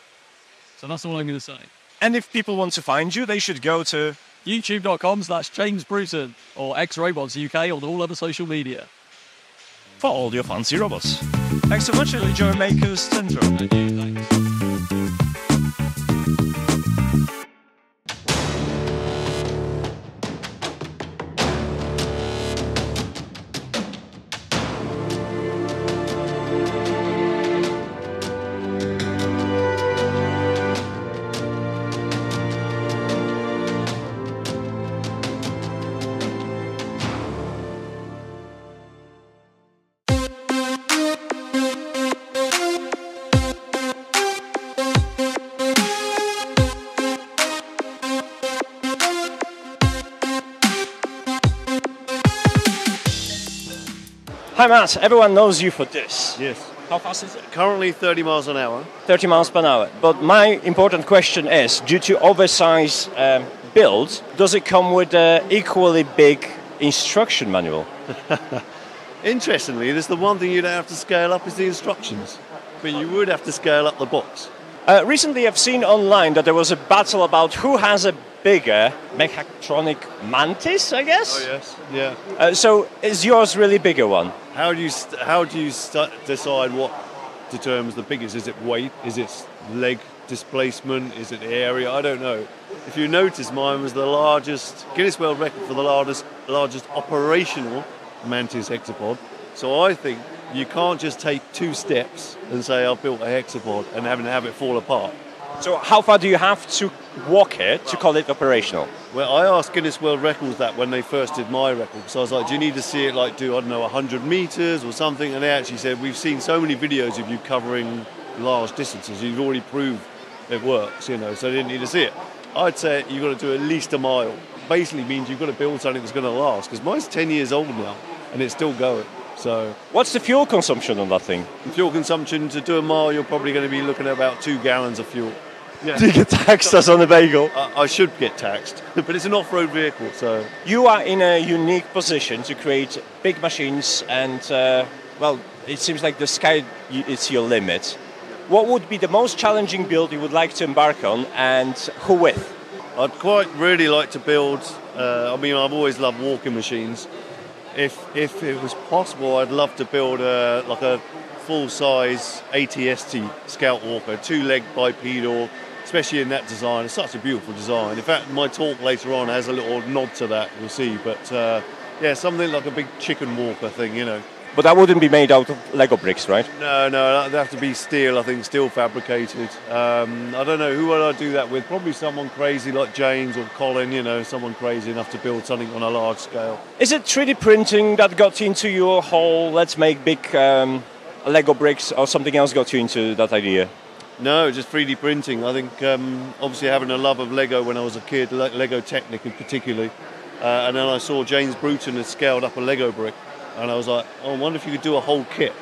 So that's all I'm going to say. And if people want to find you, they should go to youtube.com slash James Bruton or X Robots UK on all other social media. for all your fancy robots. Thanks so much, enjoy Makers Central. Hi, Matt. Everyone knows you for this. Yes. How fast is it? Currently 30 miles an hour. 30 miles per hour. But my important question is due to oversized um, build, does it come with an equally big instruction manual? Interestingly, there's the one thing you don't have to scale up is the instructions. But you would have to scale up the box. Uh, recently, I've seen online that there was a battle about who has a bigger mechatronic mantis, I guess? Oh, yes. Yeah. Uh, so, is yours really bigger one? How do you st- how do you st- decide what determines the biggest? Is it weight? Is it leg displacement? Is it area? I don't know. If you notice, mine was the largest Guinness World Record for the largest largest operational mantis hexapod. So I think you can't just take two steps and say I've built a hexapod and have, have it fall apart. So, how far do you have to walk it to call it operational? Well, I asked Guinness World Records that when they first did my record. So I was like, do you need to see it like do, I don't know, 100 meters or something? And they actually said, we've seen so many videos of you covering large distances. You've already proved it works, you know, so they didn't need to see it. I'd say you've got to do at least a mile. Basically means you've got to build something that's going to last because mine's 10 years old now and it's still going. So, what's the fuel consumption on that thing? Fuel consumption to do a mile, you're probably going to be looking at about two gallons of fuel. Do you get taxed as on the bagel? I, I should get taxed, but it's an off-road vehicle, so You are in a unique position to create big machines, and uh, well, it seems like the sky is your limit. What would be the most challenging build you would like to embark on, and who with? I'd quite really like to build. Uh, I mean, I've always loved walking machines. If if it was possible, I'd love to build a like a full-size ATST Scout Walker, two-leg bipedal, especially in that design. It's such a beautiful design. In fact, my talk later on has a little nod to that. You'll see, but uh, yeah, something like a big chicken walker thing, you know. But that wouldn't be made out of Lego bricks, right? No, no, that'd have to be steel. I think steel fabricated. Um, I don't know who would I do that with. Probably someone crazy like James or Colin. You know, someone crazy enough to build something on a large scale. Is it 3D printing that got you into your whole let's make big um, Lego bricks, or something else got you into that idea? No, just 3D printing. I think um, obviously having a love of Lego when I was a kid, Le- Lego Technic in particularly, uh, and then I saw James Bruton had scaled up a Lego brick, and I was like, oh, I wonder if you could do a whole kit.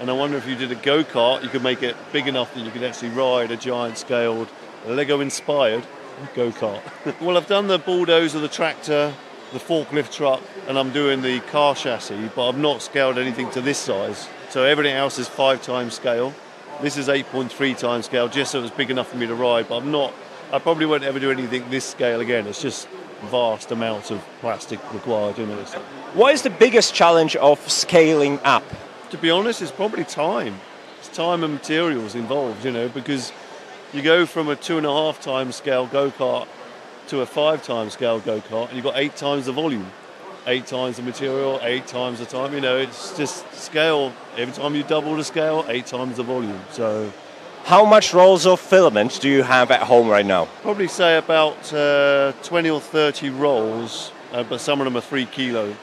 And I wonder if you did a go kart, you could make it big enough that you could actually ride a giant scaled Lego inspired go kart. well, I've done the bulldozer, the tractor, the forklift truck, and I'm doing the car chassis, but I've not scaled anything to this size. So everything else is five times scale. This is 8.3 times scale, just so it's big enough for me to ride. But I'm not. I probably won't ever do anything this scale again. It's just vast amounts of plastic required. You know. It's- What is the biggest challenge of scaling up? to be honest, it's probably time. it's time and materials involved, you know, because you go from a two and a half time scale go kart to a five time scale go kart, and you've got eight times the volume, eight times the material, eight times the time. You know, it's just scale. Every time you double the scale, eight times the volume. So How much rolls of filament do you have at home right now? probably say about uh, 20 or 30 rolls, uh, but some of them are three kilo.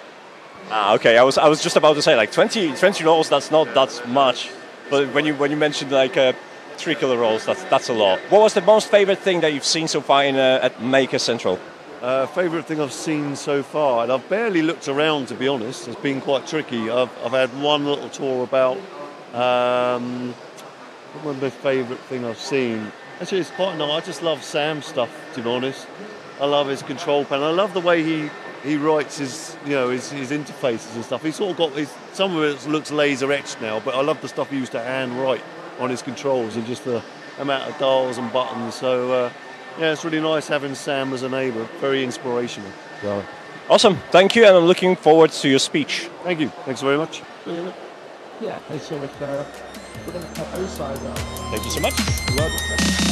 Ah, okay. I was I was just about to say like 20, 20 rolls. That's not that much, but when you when you mentioned like uh, three kilo rolls, that's that's a lot. What was the most favorite thing that you've seen so far in uh, at Maker Central? Uh, favourite thing I've seen so far, and I've barely looked around to be honest. It's been quite tricky. I've, I've had one little tour about. Um, what was my favourite thing I've seen? Actually, it's quite nice. I just love Sam's stuff. To be honest, I love his control panel. I love the way he he writes his you know his, his interfaces and stuff. He's sort of got his, some of it looks laser etched now, but I love the stuff he used to hand write on his controls and just the amount of dials and buttons. So uh, yeah, it's really nice having Sam as a neighbour. Very inspirational. So, Awesome. Thank you, and I'm looking forward to your speech. thank you. Thanks very much. Yeah, I saw it there. We're gonna cut outside now. Thank you so much.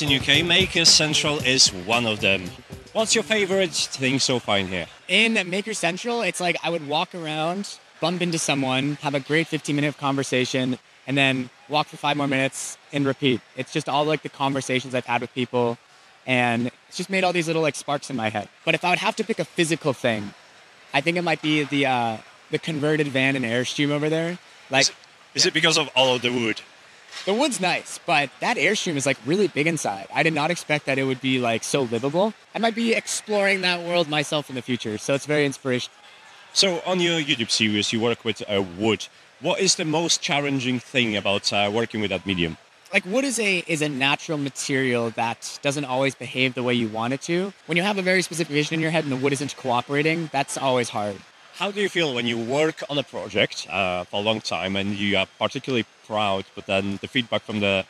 In UK. Maker Central is one of them. What's your favorite thing so far in here? In Maker Central, it's like I would walk around, bump into someone, have a great 15 minute conversation, and then walk for five more minutes and repeat. It's just all like the conversations I've had with people, and it's just made all these little like sparks in my head. But if I would have to pick a physical thing, I think it might be the uh, the converted van and airstream over there. Like, Is it because of all of the wood? The wood's nice, but that airstream is like really big inside. I did not expect that it would be like so livable. I might be exploring that world myself in the future, so it's very inspirational. So, on your YouTube series, you work with uh, wood. What is the most challenging thing about uh, working with that medium? like wood is a is a natural material that doesn't always behave the way you want it to. When you have a very specific vision in your head and the wood isn't cooperating, that's always hard. How do you feel when you work on a project uh, for a long time and you are particularly proud, but then the feedback from the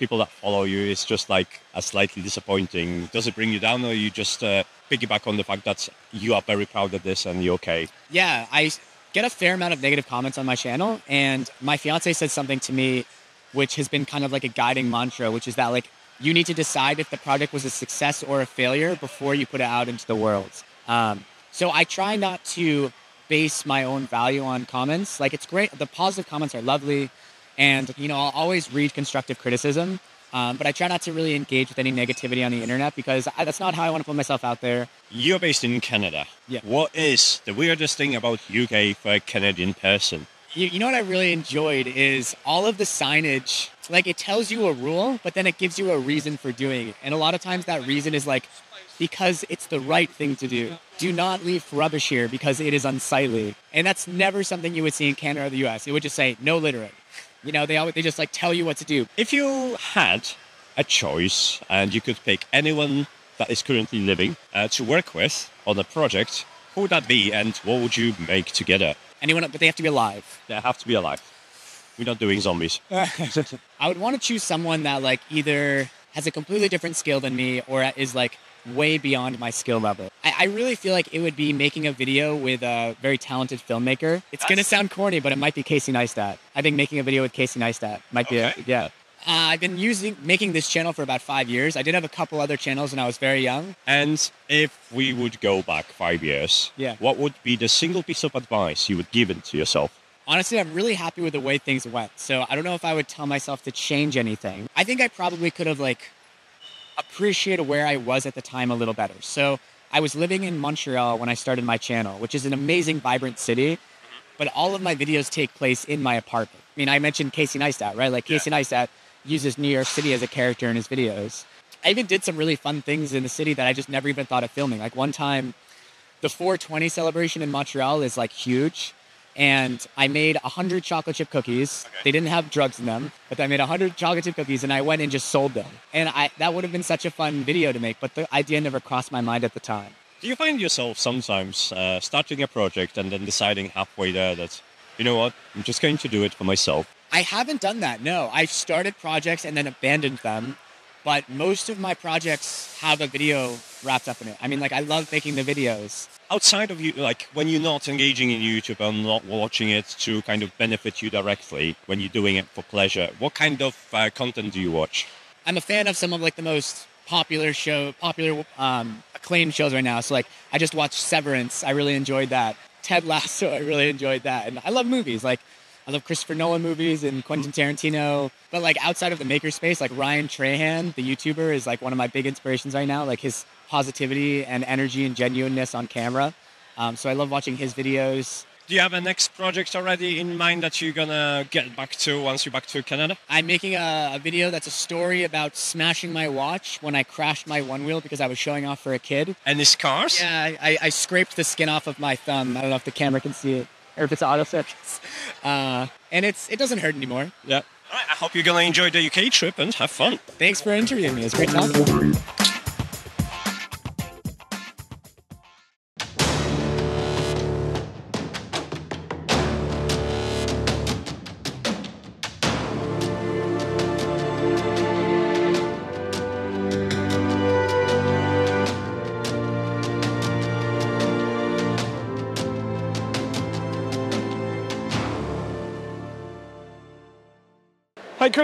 people that follow you is just like a slightly disappointing? Does it bring you down, or you just uh, piggyback on the fact that you are very proud of this and you're okay? Yeah, I get a fair amount of negative comments on my channel, and my fiance said something to me, which has been kind of like a guiding mantra, which is that like you need to decide if the project was a success or a failure before you put it out into the world. Um, so I try not to base my own value on comments. Like it's great, the positive comments are lovely, and you know I'll always read constructive criticism. Um, but I try not to really engage with any negativity on the internet because I, that's not how I want to put myself out there. You're based in Canada. Yeah. What is the weirdest thing about UK for a Canadian person? You, you know what I really enjoyed is all of the signage. Like it tells you a rule, but then it gives you a reason for doing it. And a lot of times that reason is like because it's the right thing to do. Do not leave rubbish here because it is unsightly. And that's never something you would see in Canada or the US. It would just say no littering. You know, they always they just like tell you what to do. If you had a choice and you could pick anyone that is currently living uh, to work with on a project, who would that be and what would you make together? Anyone, but they have to be alive. They have to be alive. We're not doing zombies. I would want to choose someone that like either has a completely different skill than me or is like way beyond my skill level. I, I really feel like it would be making a video with a very talented filmmaker. It's gonna sound corny, but it might be Casey Neistat. I think making a video with Casey Neistat might be a, yeah. Uh, I've been using making this channel for about five years. I did have a couple other channels when I was very young. And if we would go back five years, Yeah. what would be the single piece of advice you would give it to yourself? Honestly, I'm really happy with the way things went. So I don't know if I would tell myself to change anything. I think I probably could have like appreciated where I was at the time a little better. So I was living in Montreal when I started my channel, which is an amazing, vibrant city. But all of my videos take place in my apartment. I mean, I mentioned Casey Neistat, right? Like Casey Neistat uses New York City as a character in his videos. I even did some really fun things in the city that I just never even thought of filming. Like one time, the 420 celebration in Montreal is like huge. And I made 100 chocolate chip cookies. They didn't have drugs in them, but I made 100 chocolate chip cookies and I went and just sold them. And I, that would have been such a fun video to make, but the idea never crossed my mind at the time. Do you find yourself sometimes uh, starting a project and then deciding halfway there that, you know what, I'm just going to do it for myself? I haven't done that. No, I've started projects and then abandoned them, but most of my projects have a video wrapped up in it. I mean, like I love making the videos. Outside of you, like when you're not engaging in YouTube and not watching it to kind of benefit you directly, when you're doing it for pleasure, what kind of uh, content do you watch? I'm a fan of some of like the most popular show, popular um, acclaimed shows right now. So like I just watched Severance. I really enjoyed that. Ted Lasso. I really enjoyed that. And I love movies. Like I love Christopher Nolan movies and Quentin Tarantino. But like outside of the makerspace, like Ryan Trahan, the YouTuber, is like one of my big inspirations right now. Like his positivity and energy and genuineness on camera. Um, so I love watching his videos. Do you have a next project already in mind that you're gonna get back to once you're back to Canada? I'm making a, a video that's a story about smashing my watch when I crashed my one wheel because I was showing off for a kid. Any scars? Yeah, I, I scraped the skin off of my thumb. I don't know if the camera can see it or if it's autofocus. Uh, and it's it doesn't hurt anymore. Yeah. All right, I hope you're gonna enjoy the UK trip and have fun. Thanks for interviewing me. It's great talking.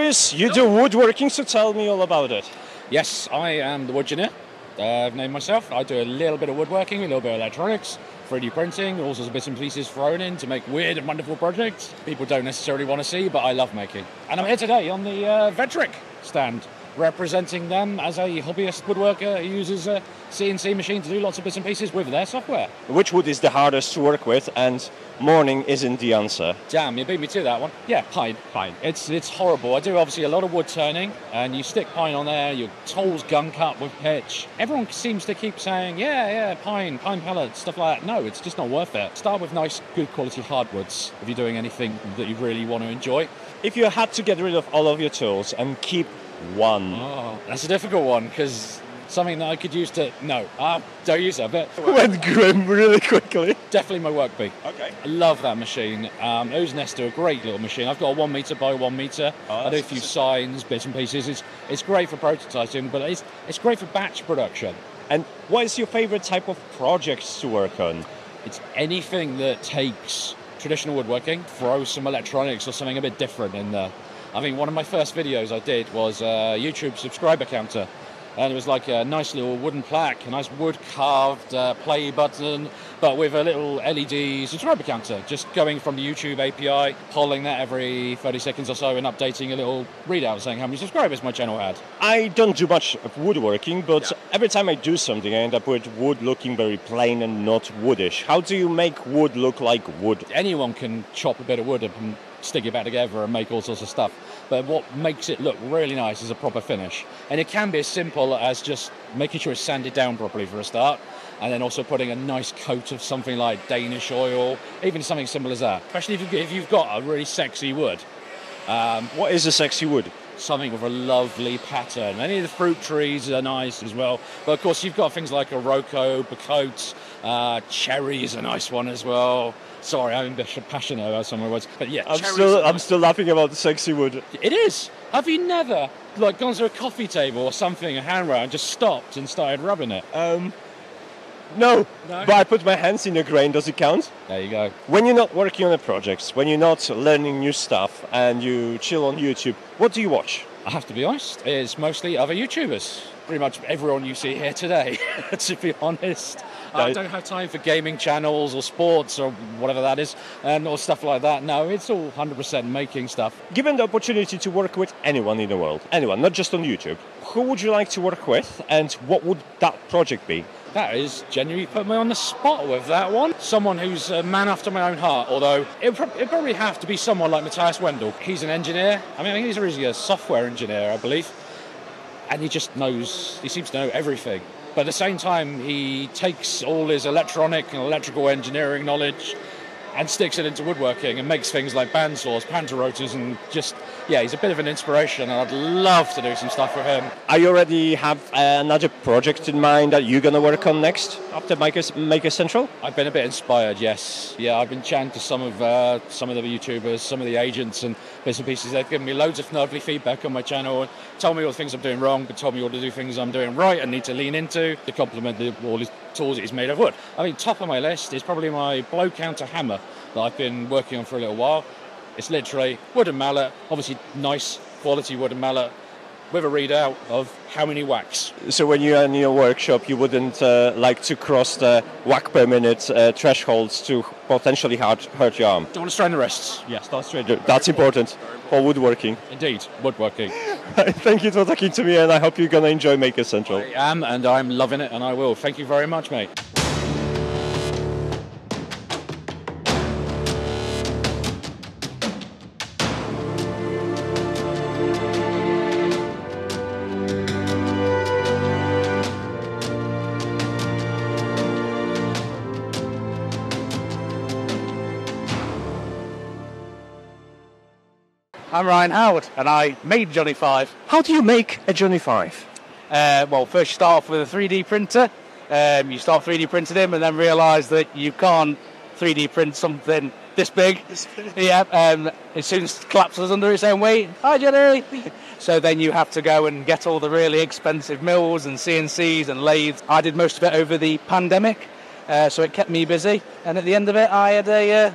Chris, you do woodworking, so tell me all about it. Yes, I am the Woodgineer. Uh, I've named myself. I do a little bit of woodworking, a little bit of electronics, 3D printing, all sorts of bits and pieces thrown in to make weird and wonderful projects people don't necessarily want to see, but I love making. And I'm here today on the uh, Vectric stand, representing them as a hobbyist woodworker who uses a CNC machine to do lots of bits and pieces with their software. Which wood is the hardest to work with, and morning isn't the answer. Damn, you beat me to that one. Yeah, pine. Pine. It's it's horrible. I do obviously a lot of wood turning, and you stick pine on there. Your tools gunk up with pitch. Everyone seems to keep saying, yeah, yeah, pine, pine pellets, stuff like that. No, it's just not worth it. Start with nice, good quality hardwoods if you're doing anything that you really want to enjoy. If you had to get rid of all of your tools and keep one, Oh, that's a difficult one because something that I could use to no, uh, don't use it. a bit. Went grim really quickly. Definitely my WorkBee. Okay. I love that machine. Um, Ooznest are a great little machine. I've got a one meter by one meter. I do a few signs, bits and pieces. It's it's great for prototyping, but it's it's great for batch production. And what is your favorite type of projects to work on? It's anything that takes traditional woodworking, throw some electronics or something a bit different in there. I think one of my first videos I did was a YouTube subscriber counter. And it was like a nice little wooden plaque, a nice wood carved uh, play button, but with a little LED subscriber counter. Just going from the YouTube API, polling that every 30 seconds or so, and updating a little readout saying how many subscribers my channel had. I don't do much of woodworking, but every time I do something, I end up with wood looking very plain and not woodish. How do you make wood look like wood? Anyone can chop a bit of wood up and stick it back together and make all sorts of stuff. But what makes it look really nice is a proper finish. And it can be as simple as just making sure it's sanded down properly for a start, and then also putting a nice coat of something like Danish oil, even something simple as that. Especially if you've, got a really sexy wood. Um, what is a sexy wood? Something with a lovely pattern. Any of the fruit trees are nice as well. But of course, you've got things like a Rocco, Bocote, uh, cherry is a nice one as well. Sorry, I'm a bit passionate about some of the words. But yeah, I'm still, I'm still laughing about the sexy wood. it is. Have you never like gone to a coffee table or something, a handrail, and just stopped and started rubbing it? Um, no, No? but I put my hands in the grain. Does it count? There you go. When you're not working on a project, when you're not learning new stuff, and you chill on YouTube, what do you watch? I have to be honest, it's mostly other YouTubers. Pretty much everyone you see here today, to be honest. I don't have time for gaming channels or sports or whatever that is, and or stuff like that. No, it's all 100% making stuff. Given the opportunity to work with anyone in the world, anyone, not just on YouTube, who would you like to work with, and what would that project be? That is genuinely put me on the spot with that one. Someone who's a man after my own heart, although it would probably have to be someone like Matthias Wandel. He's an engineer. I mean, I think he's originally a software engineer, I believe. and he just knows. He seems to know everything. But at the same time, he takes all his electronic and electrical engineering knowledge and sticks it into woodworking and makes things like bandsaws, pantorouters, and just yeah, he's a bit of an inspiration. And I'd love to do some stuff with him. I already have another project in mind that you're gonna work on next after Maker, Maker Central. I've been a bit inspired, yes. Yeah, I've been chatting to some of uh, some of the YouTubers, some of the agents, and bits and pieces. They've given me loads of lovely feedback on my channel, and told me all the things I'm doing wrong, but told me all the things I'm doing right and need to lean into to complement the, all his tools that he's made of wood. I mean, top of my list is probably my blow counter hammer that I've been working on for a little while. It's literally wooden mallet, obviously nice quality wooden mallet, with a readout of how many whacks. So when you're in your workshop, you wouldn't uh, like to cross the whack per minute uh, thresholds to potentially hurt, hurt your arm. Don't want to strain the wrists. Yes, that's right. That's important for woodworking. Indeed, woodworking. Thank you for talking to me, and I hope you're gonna enjoy Maker Central. I am, and I'm loving it, and I will. Thank you very much, mate. I'm Ryan Howard, and I made Johnny Five. How do you make a Johnny Five? Uh, well, first you start off with a 3D printer. Um, you start 3D printing him, and then realise that you can't 3D print something this big. yeah, um, it soon collapses under its own weight. Hi, Johnny. so then you have to go and get all the really expensive mills and CNCs and lathes. I did most of it over the pandemic, uh, so it kept me busy. And at the end of it, I had a, uh,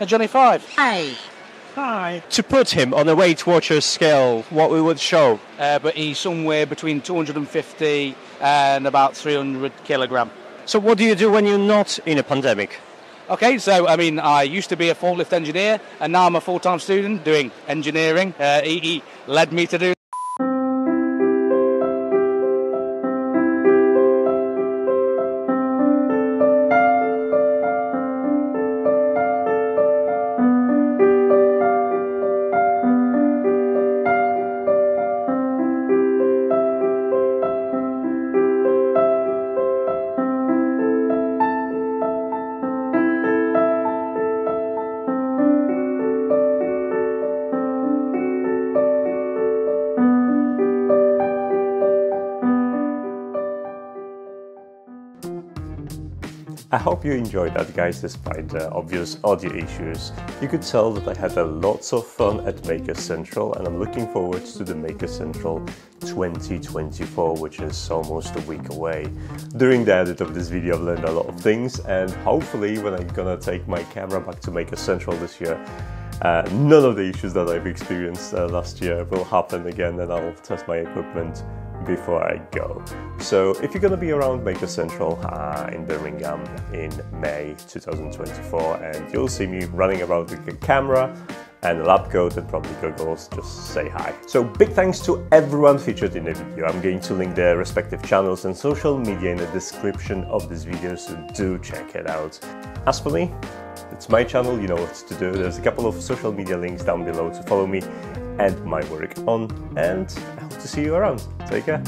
a Johnny Five. Hey. Hi. To put him on a Weight Watchers scale, what we would show? Uh, but he's somewhere between 250 and about 300 kilogram. So what do you do when you're not in a pandemic? Okay, so I mean, I used to be a forklift engineer, and now I'm a full-time student doing engineering. Uh, he, he led me to do. I hope you enjoyed that guys despite the obvious audio issues. You could tell that I had a lots of fun at Maker Central and I'm looking forward to the Maker Central 2024 which is almost a week away. During the edit of this video I've learned a lot of things and hopefully when I'm gonna take my camera back to Maker Central this year uh, none of the issues that I've experienced uh, last year will happen again and I'll test my equipment before I go. So if you're going to be around Maker Central uh, in Birmingham in May 2024 and you'll see me running around with a camera and a lab coat and probably goggles, just say hi. So big thanks to everyone featured in the video. I'm going to link their respective channels and social media in the description of this video, so do check it out. As for me, it's my channel, you know what to do. There's a couple of social media links down below to follow me and my work on, and I hope to see you around. Take care.